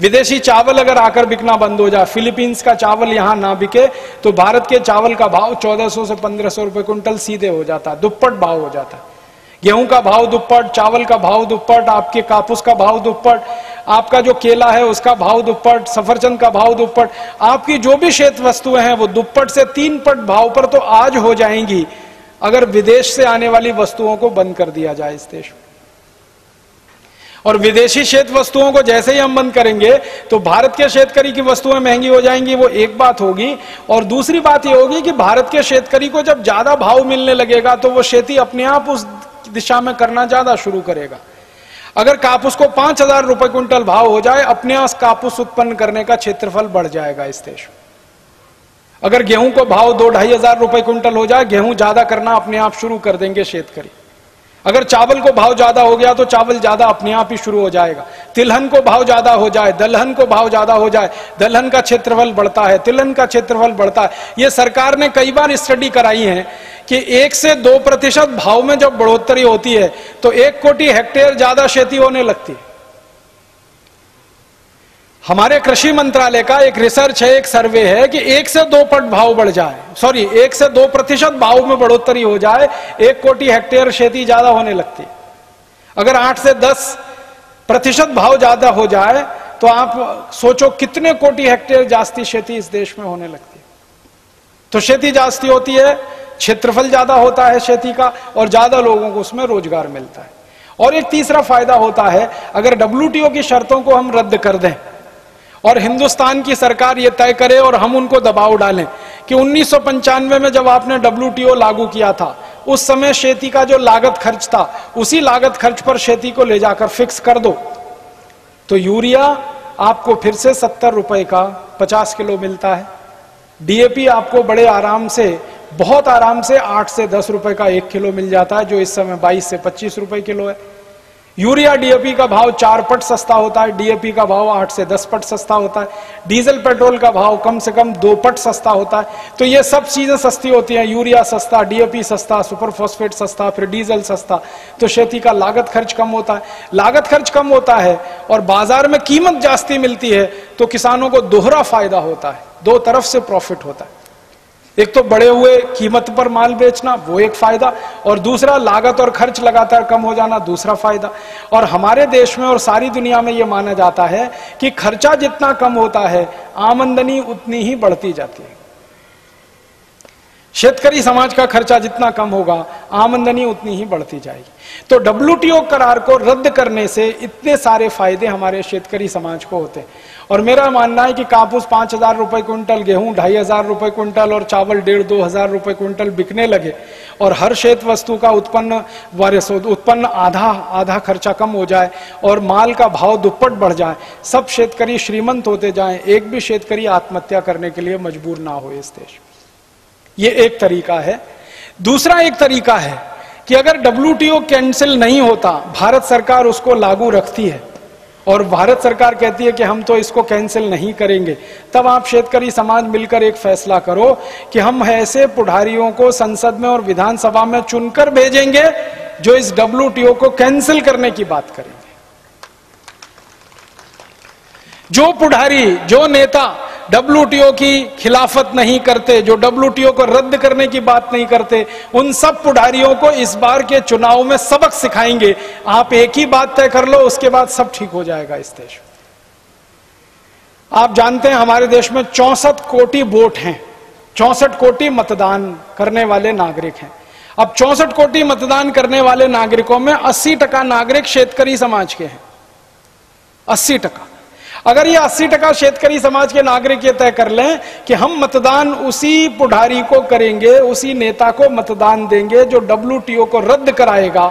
विदेशी चावल अगर आकर बिकना बंद हो जाए, फिलीपींस का चावल यहाँ ना बिके तो भारत के चावल का भाव 1400 से 1500 रुपए क्विंटल सीधे हो जाता है, दुप्पट भाव हो जाता है। गेहूँ का भाव दुप्पट, चावल का भाव दुप्पट, आपके कापूस का भाव दुप्पट, आपका जो केला है उसका भाव दुप्पट, सफरचंद का भाव दुप्पट, आपकी जो भी शेत वस्तुएँ हैं वो दुप्पट से तीन पट भाव पर तो आज हो जाएँगी। अगर विदेश से आने वाली वस्तुओं को बंद कर दिया जाए इस देश में। और विदेशी शेत वस्तुओं को जैसे ही हम बंद करेंगे तो भारत के शेतकरी की वस्तुएँ महँगी हो जाएँगी, वो एक बात होगी। और दूसरी बात ये होगी कि भारत के शेतकरी को जब ज़्यादा भाव मिलने लगेगा तो वो खेती अपने आप उस दिशा में करना ज़्यादा शुरू करेगा। अगर कापूस को पाँच हज़ार रुपए क्विंटल भाव हो जाए, अपने आप कापूस उत्पन्न करने का क्षेत्रफल बढ़ जाएगा इस देश में। अगर गेहूँ को भाव दो ढाई हज़ार रुपए क्विंटल हो जाए, गेहूँ ज़्यादा करना अपने आप शुरू कर देंगे शेतकरी अगर चावल को भाव ज़्यादा हो गया तो चावल ज़्यादा अपने आप ही शुरू हो जाएगा। तिलहन को भाव ज़्यादा हो जाए, दलहन को भाव ज़्यादा हो जाए, दलहन का क्षेत्रफल बढ़ता है, तिलहन का क्षेत्रफल बढ़ता है। ये सरकार ने कई बार स्टडी कराई है कि एक से दो प्रतिशत भाव में जब बढ़ोतरी होती है तो एक कोटी हेक्टेयर ज़्यादा खेती होने लगती है। हमारे कृषि मंत्रालय का एक रिसर्च है, एक सर्वे है कि एक से दो पट भाव बढ़ जाए। सॉरी एक से दो प्रतिशत भाव में बढ़ोतरी हो जाए, एक कोटि हेक्टेयर खेती ज़्यादा होने लगती। अगर आठ से दस प्रतिशत भाव ज़्यादा हो जाए तो आप सोचो कितने कोटि हेक्टेयर जास्ती खेती इस देश में होने लगती। तो खेती जास्ती होती है, क्षेत्रफल ज़्यादा होता है खेती का, और ज़्यादा लोगों को उसमें रोज़गार मिलता है। और एक तीसरा फ़ायदा होता है, अगर डब्ल्यू की शर्तों को हम रद्द कर दें और हिंदुस्तान की सरकार ये तय करे और हम उनको दबाव डालें कि उन्नीस सौ पंचानवे में जब आपने डब्ल्यूटीओ लागू किया था, उस समय शेती का जो लागत खर्च था, उसी लागत खर्च पर शेती को ले जाकर फिक्स कर दो। तो यूरिया आपको फिर से सत्तर रुपए का पचास किलो मिलता है। डीएपी आपको बड़े आराम से, बहुत आराम से आठ से दस रुपए का एक किलो मिल जाता है, जो इस समय बाईस से पच्चीस रुपए किलो है। यूरिया डीएपी का भाव चार पट सस्ता होता है, डीएपी का भाव आठ से दस पट सस्ता होता है, डीजल पेट्रोल का भाव कम से कम दो पट सस्ता होता है। तो ये सब चीज़ें सस्ती होती हैं, यूरिया सस्ता, डीएपी सस्ता सुपर फॉस्फेट सस्ता, फिर डीजल सस्ता। तो खेती का लागत खर्च कम होता है। लागत खर्च कम होता है और बाज़ार में कीमत जास्ती मिलती है तो किसानों को दोहरा फ़ायदा होता है, दो तरफ़ से प्रॉफिट होता है। एक तो बड़े हुए कीमत पर माल बेचना, वो एक फ़ायदा, और दूसरा लागत और खर्च लगातार कम हो जाना, दूसरा फ़ायदा। और हमारे देश में और सारी दुनिया में ये माना जाता है कि खर्चा जितना कम होता है, आमंदनी उतनी ही बढ़ती जाती है। शेतकरी समाज का खर्चा जितना कम होगा, आमंदनी उतनी ही बढ़ती जाएगी। तो डब्ल्यू करार को रद्द करने से इतने सारे फ़ायदे हमारे शेतकरी समाज को होते हैं। और मेरा मानना है कि कापूस पाँच हज़ार रुपए क्विंटल, गेहूँ ढाई हज़ार रुपए क्विंटल और चावल डेढ़ दो हज़ार रुपए क्विंटल बिकने लगे। और हर शेत वस्तु का उत्पन्न उत्पन्न आधा आधा खर्चा कम हो जाए और माल का भाव दुप्पट बढ़ जाए। सब शेतकरी श्रीमंत होते जाएँ, एक भी शेतकारी आत्महत्या करने के लिए मजबूर ना हो इस देश ये एक तरीका है। दूसरा एक तरीका है कि अगर डब्ल्यू कैंसिल नहीं होता, भारत सरकार उसको लागू रखती है। और भारत सरकार कहती है कि हम तो इसको कैंसिल नहीं करेंगे। तब आप शेतकारी समाज मिलकर एक फैसला करो कि हम ऐसे पुढ़ारियों को संसद में और विधानसभा में चुनकर भेजेंगे जो इस डब्ल्यूटीओ को कैंसिल करने की बात करेंगे। जो पुढ़ारी, जो नेता डब्ल्यूटीओ की खिलाफत नहीं करते, जो डब्ल्यूटीओ को रद्द करने की बात नहीं करते, उन सब पुढ़ारियों को इस बार के चुनाव में सबक सिखाएँगे। आप एक ही बात तय कर लो, उसके बाद सब ठीक हो जाएगा इस देश में। आप जानते हैं, हमारे देश में चौसठ कोटि वोट हैं। चौसठ कोटि मतदान करने वाले नागरिक हैं। अब चौसठ कोटि मतदान करने वाले नागरिकों में 80 टका नागरिक शेतकरी समाज के हैं। 80 टका। अगर ये 80 टका शेतकारी समाज के नागरिक ये तय कर लें कि हम मतदान उसी पुढ़ारी को करेंगे, उसी नेता को मतदान देंगे जो डब्ल्यू को रद्द कराएगा।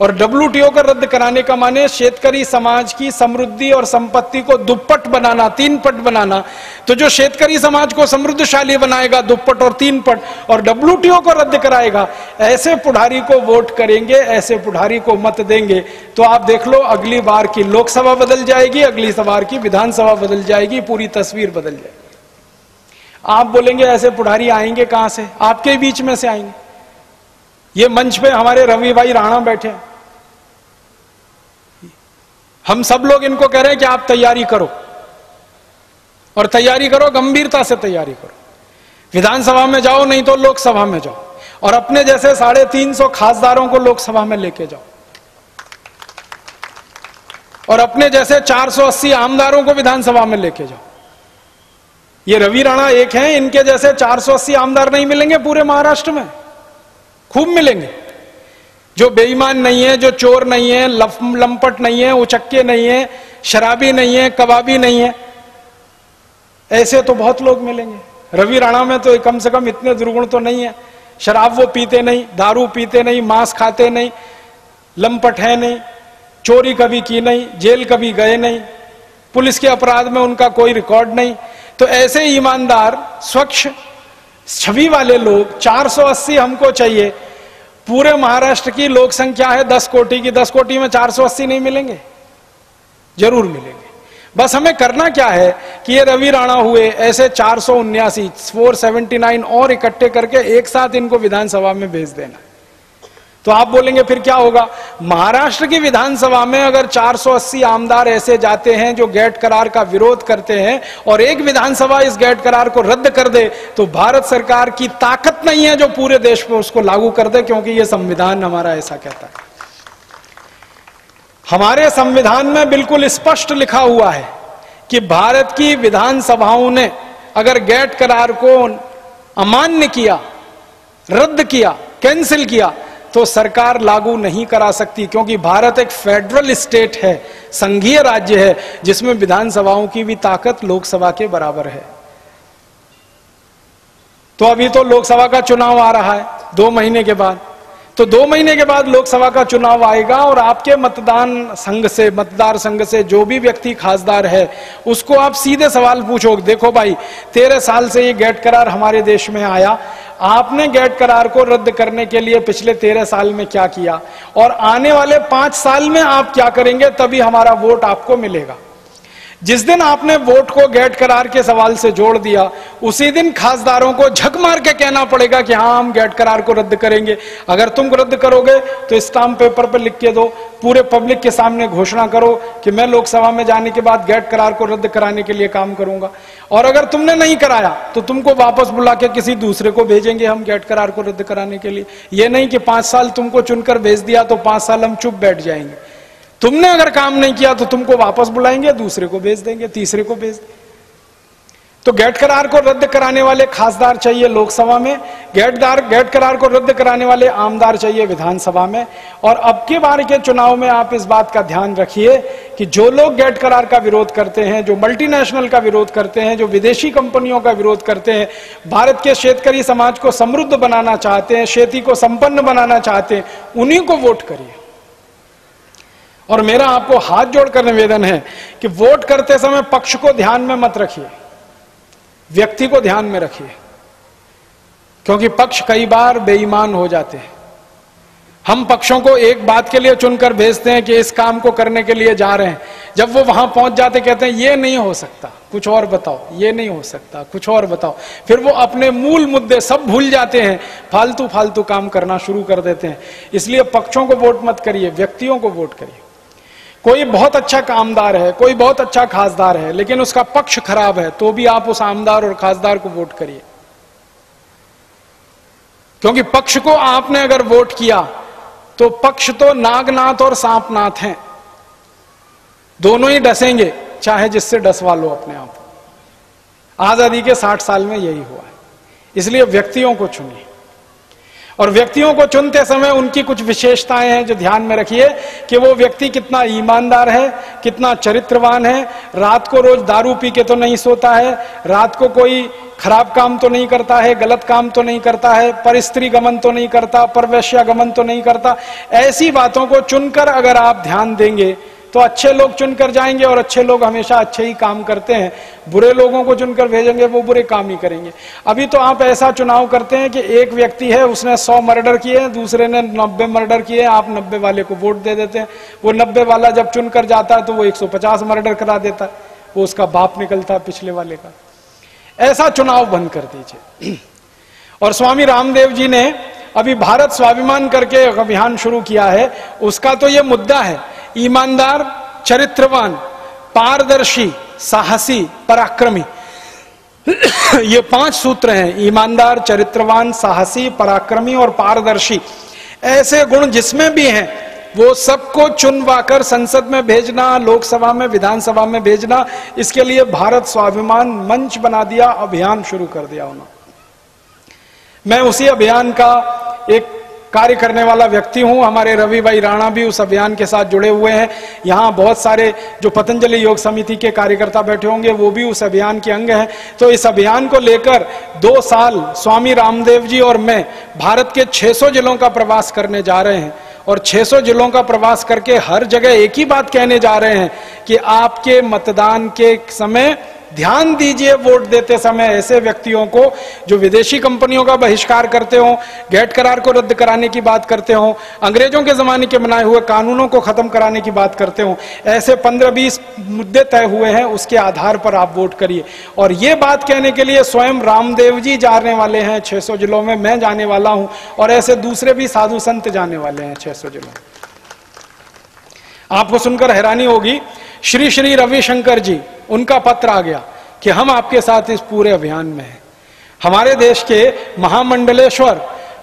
और डब्ल्यू को रद्द कराने का माने शेतकरी समाज की समृद्धि और संपत्ति को दुप्पट बनाना तीन पट बनाना। तो जो शेतकरी समाज को समृद्धशाली बनाएगा, दुप्पट और तीन पट और डब्ल्यूटीओ को रद्द कराएगा, ऐसे पुढ़ारी को वोट करेंगे, ऐसे पुढ़ारी को मत देंगे। तो आप देख लो, अगली बार की लोकसभा बदल जाएगी, अगली बार की विधानसभा बदल जाएगी, पूरी तस्वीर बदल जाएगी। आप बोलेंगे, ऐसे पुढ़ारी आएँगे कहाँ से? आपके बीच में से आएँगे। ये मंच पे हमारे रवि भाई राणा बैठे हैं। हम सब लोग इनको कह रहे हैं कि आप तैयारी करो। और तैयारी करो, गंभीरता से तैयारी करो। विधानसभा में जाओ, नहीं तो लोकसभा में जाओ। और अपने जैसे साढ़े तीन सौ खासदारों को लोकसभा में लेके जाओ। और अपने जैसे 480 आमदारों को विधानसभा में लेके जाओ। ये रवि राणा एक हैं, इनके जैसे 480 आमदार नहीं मिलेंगे पूरे महाराष्ट्र में। खूब मिलेंगे। जो बेईमान नहीं है, जो चोर नहीं है लंपट नहीं है, उचक्के नहीं है, शराबी नहीं है, कबाबी नहीं है, ऐसे तो बहुत लोग मिलेंगे। रवि राणा में तो कम से कम इतने दुर्गुण तो नहीं है। शराब वो पीते नहीं, दारू पीते नहीं, मांस खाते नहीं, लंपट है नहीं, चोरी कभी की नहीं, जेल कभी गए नहीं, पुलिस के अपराध में उनका कोई रिकॉर्ड नहीं। तो ऐसे ईमानदार, स्वच्छ, छवि वाले लोग 480 हमको चाहिए पूरे महाराष्ट्र की लोक संख्या है 10 कोटि की। 10 कोटि में 480 नहीं मिलेंगे। ज़रूर मिलेंगे। बस हमें करना क्या है कि ये रवि राणा हुए, ऐसे चार सौ उन्यासी, फोर सेवेंटी नाइन और इकट्ठे करके एक साथ इनको विधानसभा में भेज देना। तो आप बोलेंगे, फिर क्या होगा? महाराष्ट्र की विधानसभा में अगर 480 आमदार ऐसे जाते हैं जो गैट करार का विरोध करते हैं और एक विधानसभा इस गैट करार को रद्द कर दे तो भारत सरकार की ताकत नहीं है जो पूरे देश में उसको लागू कर दे, क्योंकि यह संविधान हमारा ऐसा कहता है। हमारे संविधान में बिल्कुल स्पष्ट लिखा हुआ है कि भारत की विधानसभाओं ने अगर गैट करार को अमान्य किया, रद्द किया, कैंसिल किया तो सरकार लागू नहीं करा सकती, क्योंकि भारत एक फेडरल स्टेट है, संघीय राज्य है, जिसमें विधानसभाओं की भी ताकत लोकसभा के बराबर है। तो अभी तो लोकसभा का चुनाव आ रहा है, दो महीने के बाद। तो दो महीने के बाद लोकसभा का चुनाव आएगा और आपके मतदान संघ से, मतदार संघ से जो भी व्यक्ति खासदार है, उसको आप सीधे सवाल पूछो, देखो भाई, तेरह साल से ये गैट करार हमारे देश में आया। आपने गैट करार को रद्द करने के लिए पिछले तेरह साल में क्या किया? और आने वाले पाँच साल में आप क्या करेंगे, तभी हमारा वोट आपको मिलेगा। जिस दिन आपने वोट को गैट करार के सवाल से जोड़ दिया, उसी दिन खासदारों को झक मार के कहना पड़ेगा कि हाँ हम गैट करार को रद्द करेंगे। अगर तुम रद्द करोगे तो स्टाम्प पेपर पर लिख के दो। पूरे पब्लिक के सामने घोषणा करो कि मैं लोकसभा में जाने के बाद गैट करार को रद्द कराने के लिए काम करूँगा। और अगर तुमने नहीं कराया तो तुमको वापस बुला के किसी दूसरे को भेजेंगे हम गैट करार को रद्द कराने के लिए। ये नहीं कि पाँच साल तुमको चुनकर भेज दिया तो पाँच साल हम चुप बैठ जाएँगे। तुमने अगर काम नहीं किया तो तुमको वापस बुलाएँगे, दूसरे को भेज देंगे, तीसरे को भेज देंगे। तो गैट करार को रद्द कराने वाले खासदार चाहिए लोकसभा में गैटदार गैट करार को रद्द कराने वाले आमदार चाहिए विधानसभा में। और अब के बार के चुनाव में आप इस बात का ध्यान रखिए कि जो लोग गैट करार का विरोध करते हैं, जो मल्टीनेशनल का विरोध करते हैं, जो विदेशी कंपनियों का विरोध करते हैं, भारत के शेतकरी समाज को समृद्ध बनाना चाहते हैं खेती को संपन्न बनाना चाहते हैं, उन्हीं को वोट करिए। और मेरा आपको हाथ जोड़कर निवेदन है कि वोट करते समय पक्ष को ध्यान में मत रखिए, व्यक्ति को ध्यान में रखिए, क्योंकि पक्ष कई बार बेईमान हो जाते हैं। हम पक्षों को एक बात के लिए चुनकर भेजते हैं कि इस काम को करने के लिए जा रहे हैं। जब वो वहाँ पहुँच जाते, कहते हैं, ये नहीं हो सकता, कुछ और बताओ, ये नहीं हो सकता, कुछ और बताओ। फिर वो अपने मूल मुद्दे सब भूल जाते हैं, फालतू फालतू काम करना शुरू कर देते हैं। इसलिए पक्षों को वोट मत करिए, व्यक्तियों को वोट करिए। कोई बहुत अच्छा कामदार है, कोई बहुत अच्छा खासदार है, लेकिन उसका पक्ष खराब है तो भी आप उस आमदार और खासदार को वोट करिए। क्योंकि पक्ष को आपने अगर वोट किया तो पक्ष तो नागनाथ और सांपनाथ हैं। दोनों ही डसेंगे, चाहे जिससे डसवा लो अपने आप। आज़ादी के साठ साल में यही हुआ है। इसलिए व्यक्तियों को चुनिए। और व्यक्तियों को चुनते समय उनकी कुछ विशेषताएँ हैं जो ध्यान में रखिए कि वो व्यक्ति कितना ईमानदार है, कितना चरित्रवान है। रात को रोज दारू पी के तो नहीं सोता है, रात को कोई खराब काम तो नहीं करता है, गलत काम तो नहीं करता है पर स्त्री गमन तो नहीं करता पर वैश्या गमन तो नहीं करता। ऐसी बातों को चुनकर अगर आप ध्यान देंगे तो अच्छे लोग चुनकर जाएँगे और अच्छे लोग हमेशा अच्छे ही काम करते हैं। बुरे लोगों को चुनकर भेजेंगे, वो बुरे काम ही करेंगे। अभी तो आप ऐसा चुनाव करते हैं कि एक व्यक्ति है, उसने सौ मर्डर किए हैं, दूसरे ने नब्बे मर्डर किए हैं, आप नब्बे वाले को वोट दे देते हैं। वो नब्बे वाला जब चुनकर जाता है तो वो एक सौ पचास मर्डर करा देता है। वो उसका बाप निकलता है पिछले वाले का। ऐसा चुनाव बंद कर दीजिए। और स्वामी रामदेव जी ने अभी भारत स्वाभिमान करके अभियान शुरू किया है। उसका तो ये मुद्दा है ईमानदार, चरित्रवान, पारदर्शी, साहसी, पराक्रमी। ये पाँच सूत्र हैं, ईमानदार, चरित्रवान, साहसी, पराक्रमी और पारदर्शी। ऐसे गुण जिसमें भी हैं, वो सबको चुनवाकर संसद में भेजना, लोकसभा में, विधानसभा में भेजना, इसके लिए भारत स्वाभिमान मंच बना दिया, अभियान शुरू कर दिया उन्होंने। मैं उसी अभियान का एक कार्य करने वाला व्यक्ति हूँ। हमारे रवि भाई राणा भी उस अभियान के साथ जुड़े हुए हैं। यहाँ बहुत सारे जो पतंजलि योग समिति के कार्यकर्ता बैठे होंगे, वो भी उस अभियान के अंग हैं। तो इस अभियान को लेकर दो साल स्वामी रामदेव जी और मैं भारत के 600 जिलों का प्रवास करने जा रहे हैं। और 600 जिलों का प्रवास करके हर जगह एक ही बात कहने जा रहे हैं कि आपके मतदान के समय ध्यान दीजिए वोट देते समय ऐसे व्यक्तियों को जो विदेशी कंपनियों का बहिष्कार करते हो गेट करार को रद्द कराने की बात करते हो, अंग्रेज़ों के जमाने के बनाए हुए कानूनों को खत्म कराने की बात करते हो, ऐसे 15-20 मुद्दे तय हुए हैं, उसके आधार पर आप वोट करिए। और ये बात कहने के लिए स्वयं रामदेव जी जाने वाले हैं 600 जिलों में, मैं जाने वाला हूँ, और ऐसे दूसरे भी साधु संत जाने वाले हैं 600 जिलों आपको सुनकर हैरानी होगी श्री श्री रविशंकर जी, उनका पत्र आ गया कि हम आपके साथ इस पूरे अभियान में हैं। हमारे देश के महामंडलेश्वर,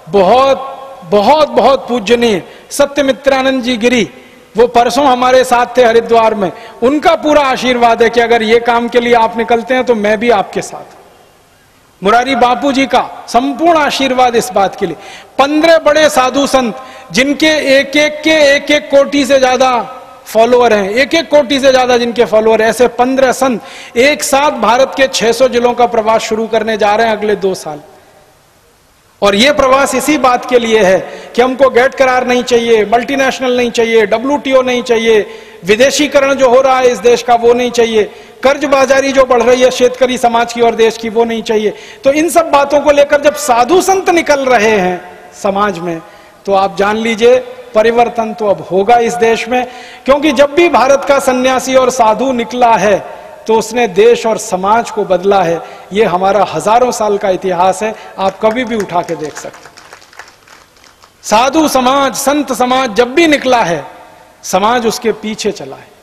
बहुत बहुत बहुत पूजनीय सत्यमित्रानंद जी गिरी, वो परसों हमारे साथ थे हरिद्वार में। उनका पूरा आशीर्वाद है कि अगर ये काम के लिए आप निकलते हैं तो मैं भी आपके साथ। मुरारी बापू जी का संपूर्ण आशीर्वाद इस बात के लिए। पंद्रह बड़े साधु संत, जिनके एक एक के एक एक कोटि से ज़्यादा फॉलोअर हैं। एक एक कोटि से ज़्यादा जिनके फॉलोअर ऐसे पंद्रह संत एक साथ भारत के 600 जिलों का प्रवास शुरू करने जा रहे हैं अगले दो साल। और यह प्रवास इसी बात के लिए है कि हमको गेट करार नहीं चाहिए मल्टीनेशनल नहीं चाहिए डब्ल्यूटीओ नहीं चाहिए, विदेशीकरण जो हो रहा है इस देश का वो नहीं चाहिए कर्ज बाजारी जो बढ़ रही है शेतकरी समाज की और देश की वो नहीं चाहिए। तो इन सब बातों को लेकर जब साधु संत निकल रहे हैं समाज में तो आप जान लीजिए, परिवर्तन तो अब होगा इस देश में। क्योंकि जब भी भारत का सन्यासी और साधु निकला है तो उसने देश और समाज को बदला है। ये हमारा हज़ारों साल का इतिहास है, आप कभी भी उठा के देख सकते साधु समाज, संत समाज जब भी निकला है, समाज उसके पीछे चला है।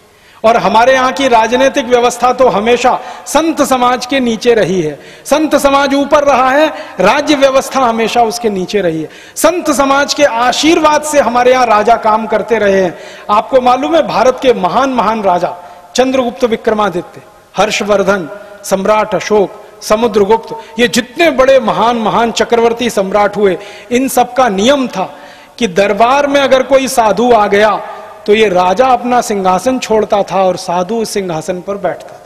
और हमारे यहाँ की राजनीतिक व्यवस्था तो हमेशा संत समाज के नीचे रही है। संत समाज ऊपर रहा है, राज्य व्यवस्था हमेशा उसके नीचे रही है। संत समाज के आशीर्वाद से हमारे यहाँ राजा काम करते रहे हैं। आपको मालूम है, भारत के महान महान राजा चंद्रगुप्त विक्रमादित्य, हर्षवर्धन, सम्राट अशोक, समुद्रगुप्त, ये जितने बड़े महान महान चक्रवर्ती सम्राट हुए, इन सबका नियम था कि दरबार में अगर कोई साधु आ गया तो ये राजा अपना सिंहासन छोड़ता था और साधु उस सिंहासन पर बैठता था।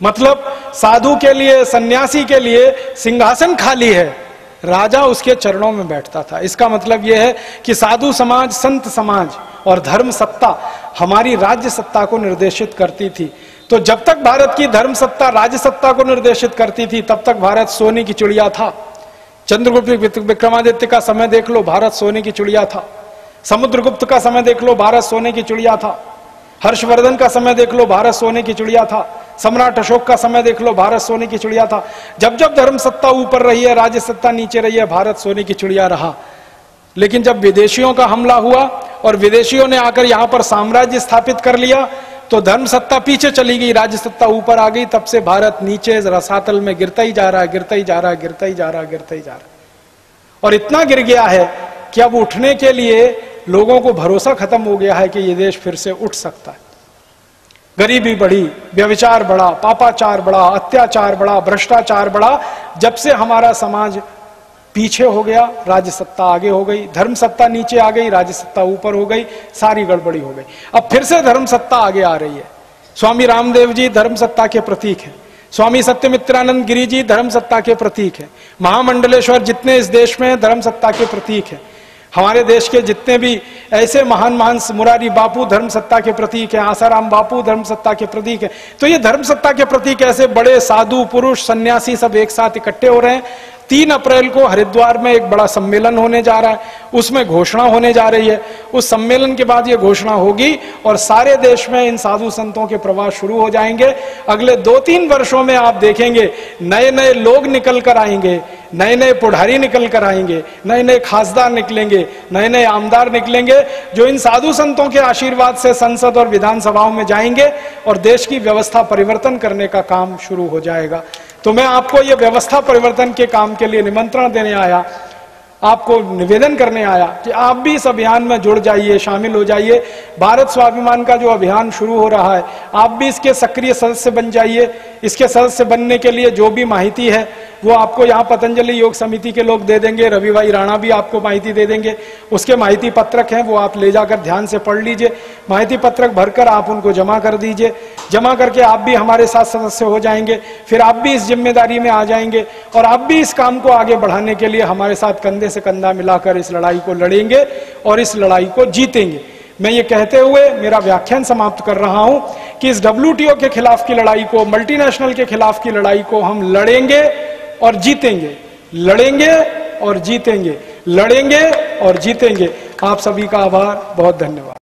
मतलब साधु के लिए, सन्यासी के लिए सिंहासन खाली है, राजा उसके चरणों में बैठता था। इसका मतलब यह है कि साधु समाज, संत समाज और धर्म सत्ता हमारी राज्य सत्ता को निर्देशित करती थी। तो जब तक भारत की धर्म सत्ता, राज्य सत्ता को निर्देशित करती थी, तब तक भारत सोने की चिड़िया था। चंद्रगुप्त विक्रमादित्य का समय देख लो, भारत सोने की चिड़िया था। समुद्रगुप्त का समय देख लो, भारत सोने की चिड़िया था। हर्षवर्धन का समय देख लो, भारत सोने की चिड़िया था। सम्राट अशोक का समय देख लो, भारत सोने की चिड़िया था। जब जब धर्म सत्ता ऊपर रही है, राज्य सत्ता नीचे रही है, भारत सोने की चिड़िया रहा। लेकिन जब विदेशियों का हमला हुआ और विदेशियों ने आकर यहाँ पर साम्राज्य स्थापित कर लिया तो धर्म सत्ता पीछे चली गई, राज्य सत्ता ऊपर आ गई, तब से भारत नीचे रसातल में गिरता ही जा रहा है, गिरता ही जा रहा है, गिरता ही जा रहा है, गिरता ही जा रहा है। और इतना गिर गया है कि अब उठने के लिए लोगों को भरोसा खत्म हो गया है कि ये देश फिर से उठ सकता है। गरीबी बढ़ी, व्यविचार बढ़ा, पापाचार बढ़ा, अत्याचार बढ़ा, भ्रष्टाचार बढ़ा, जब से हमारा समाज पीछे हो गया, राज्य सत्ता आगे हो गई, धर्म सत्ता नीचे आ गई, राज्य सत्ता ऊपर हो गई, सारी गड़बड़ी हो गई। अब फिर से धर्म सत्ता आगे आ रही है। स्वामी रामदेव जी धर्म सत्ता के प्रतीक हैं। स्वामी सत्यमित्रानंद गिरी जी धर्म सत्ता के प्रतीक है। महामंडलेश्वर जितने इस देश में धर्म सत्ता के प्रतीक है। हमारे देश के जितने भी ऐसे महान महान मुरारी बापू धर्म सत्ता के प्रतीक है, आसाराम बापू धर्म सत्ता के प्रतीक है तो ये धर्म सत्ता के प्रतीक ऐसे बड़े साधु, पुरुष, सन्यासी सब एक साथ इकट्ठे हो रहे हैं। तीन अप्रैल को हरिद्वार में एक बड़ा सम्मेलन होने जा रहा है। उसमें घोषणा होने जा रही है। उस सम्मेलन के बाद ये घोषणा होगी और सारे देश में इन साधु संतों के प्रवास शुरू हो जाएँगे। अगले दो तीन वर्षों में आप देखेंगे नए नए लोग निकल कर आएँगे नए नए पुढ़ारी निकल कर आएँगे नए नए खासदार निकलेंगे नए नए आमदार निकलेंगे, जो इन साधु संतों के आशीर्वाद से संसद और विधानसभाओं में जाएँगे और देश की व्यवस्था परिवर्तन करने का काम शुरू हो जाएगा। तो मैं आपको ये व्यवस्था परिवर्तन के काम के लिए निमंत्रण देने आया, आपको निवेदन करने आया कि आप भी इस अभियान में जुड़ जाइए, शामिल हो जाइए। भारत स्वाभिमान का जो अभियान शुरू हो रहा है, आप भी इसके सक्रिय सदस्य बन जाइए। इसके सदस्य बनने के लिए जो भी माहिती है, वो आपको यहाँ पतंजलि योग समिति के लोग दे देंगे, रवि भाई राणा भी आपको माहिती दे देंगे। उसके माहिती पत्रक हैं, वो आप ले जाकर ध्यान से पढ़ लीजिए। माहिती पत्रक भरकर आप उनको जमा कर दीजिए। जमा करके आप भी हमारे साथ सदस्य हो जाएँगे, फिर आप भी इस ज़िम्मेदारी में आ जाएँगे और आप भी इस काम को आगे बढ़ाने के लिए हमारे साथ कंधे से कंधा मिलाकर इस लड़ाई को लड़ेंगे और इस लड़ाई को जीतेंगे। मैं ये कहते हुए मेरा व्याख्यान समाप्त कर रहा हूँ कि इस डब्ल्यूटीओ के खिलाफ की लड़ाई को मल्टीनेशनल के खिलाफ की लड़ाई को हम लड़ेंगे और जीतेंगे। लड़ेंगे और जीतेंगे। लड़ेंगे और जीतेंगे। आप सभी का आभार। बहुत धन्यवाद।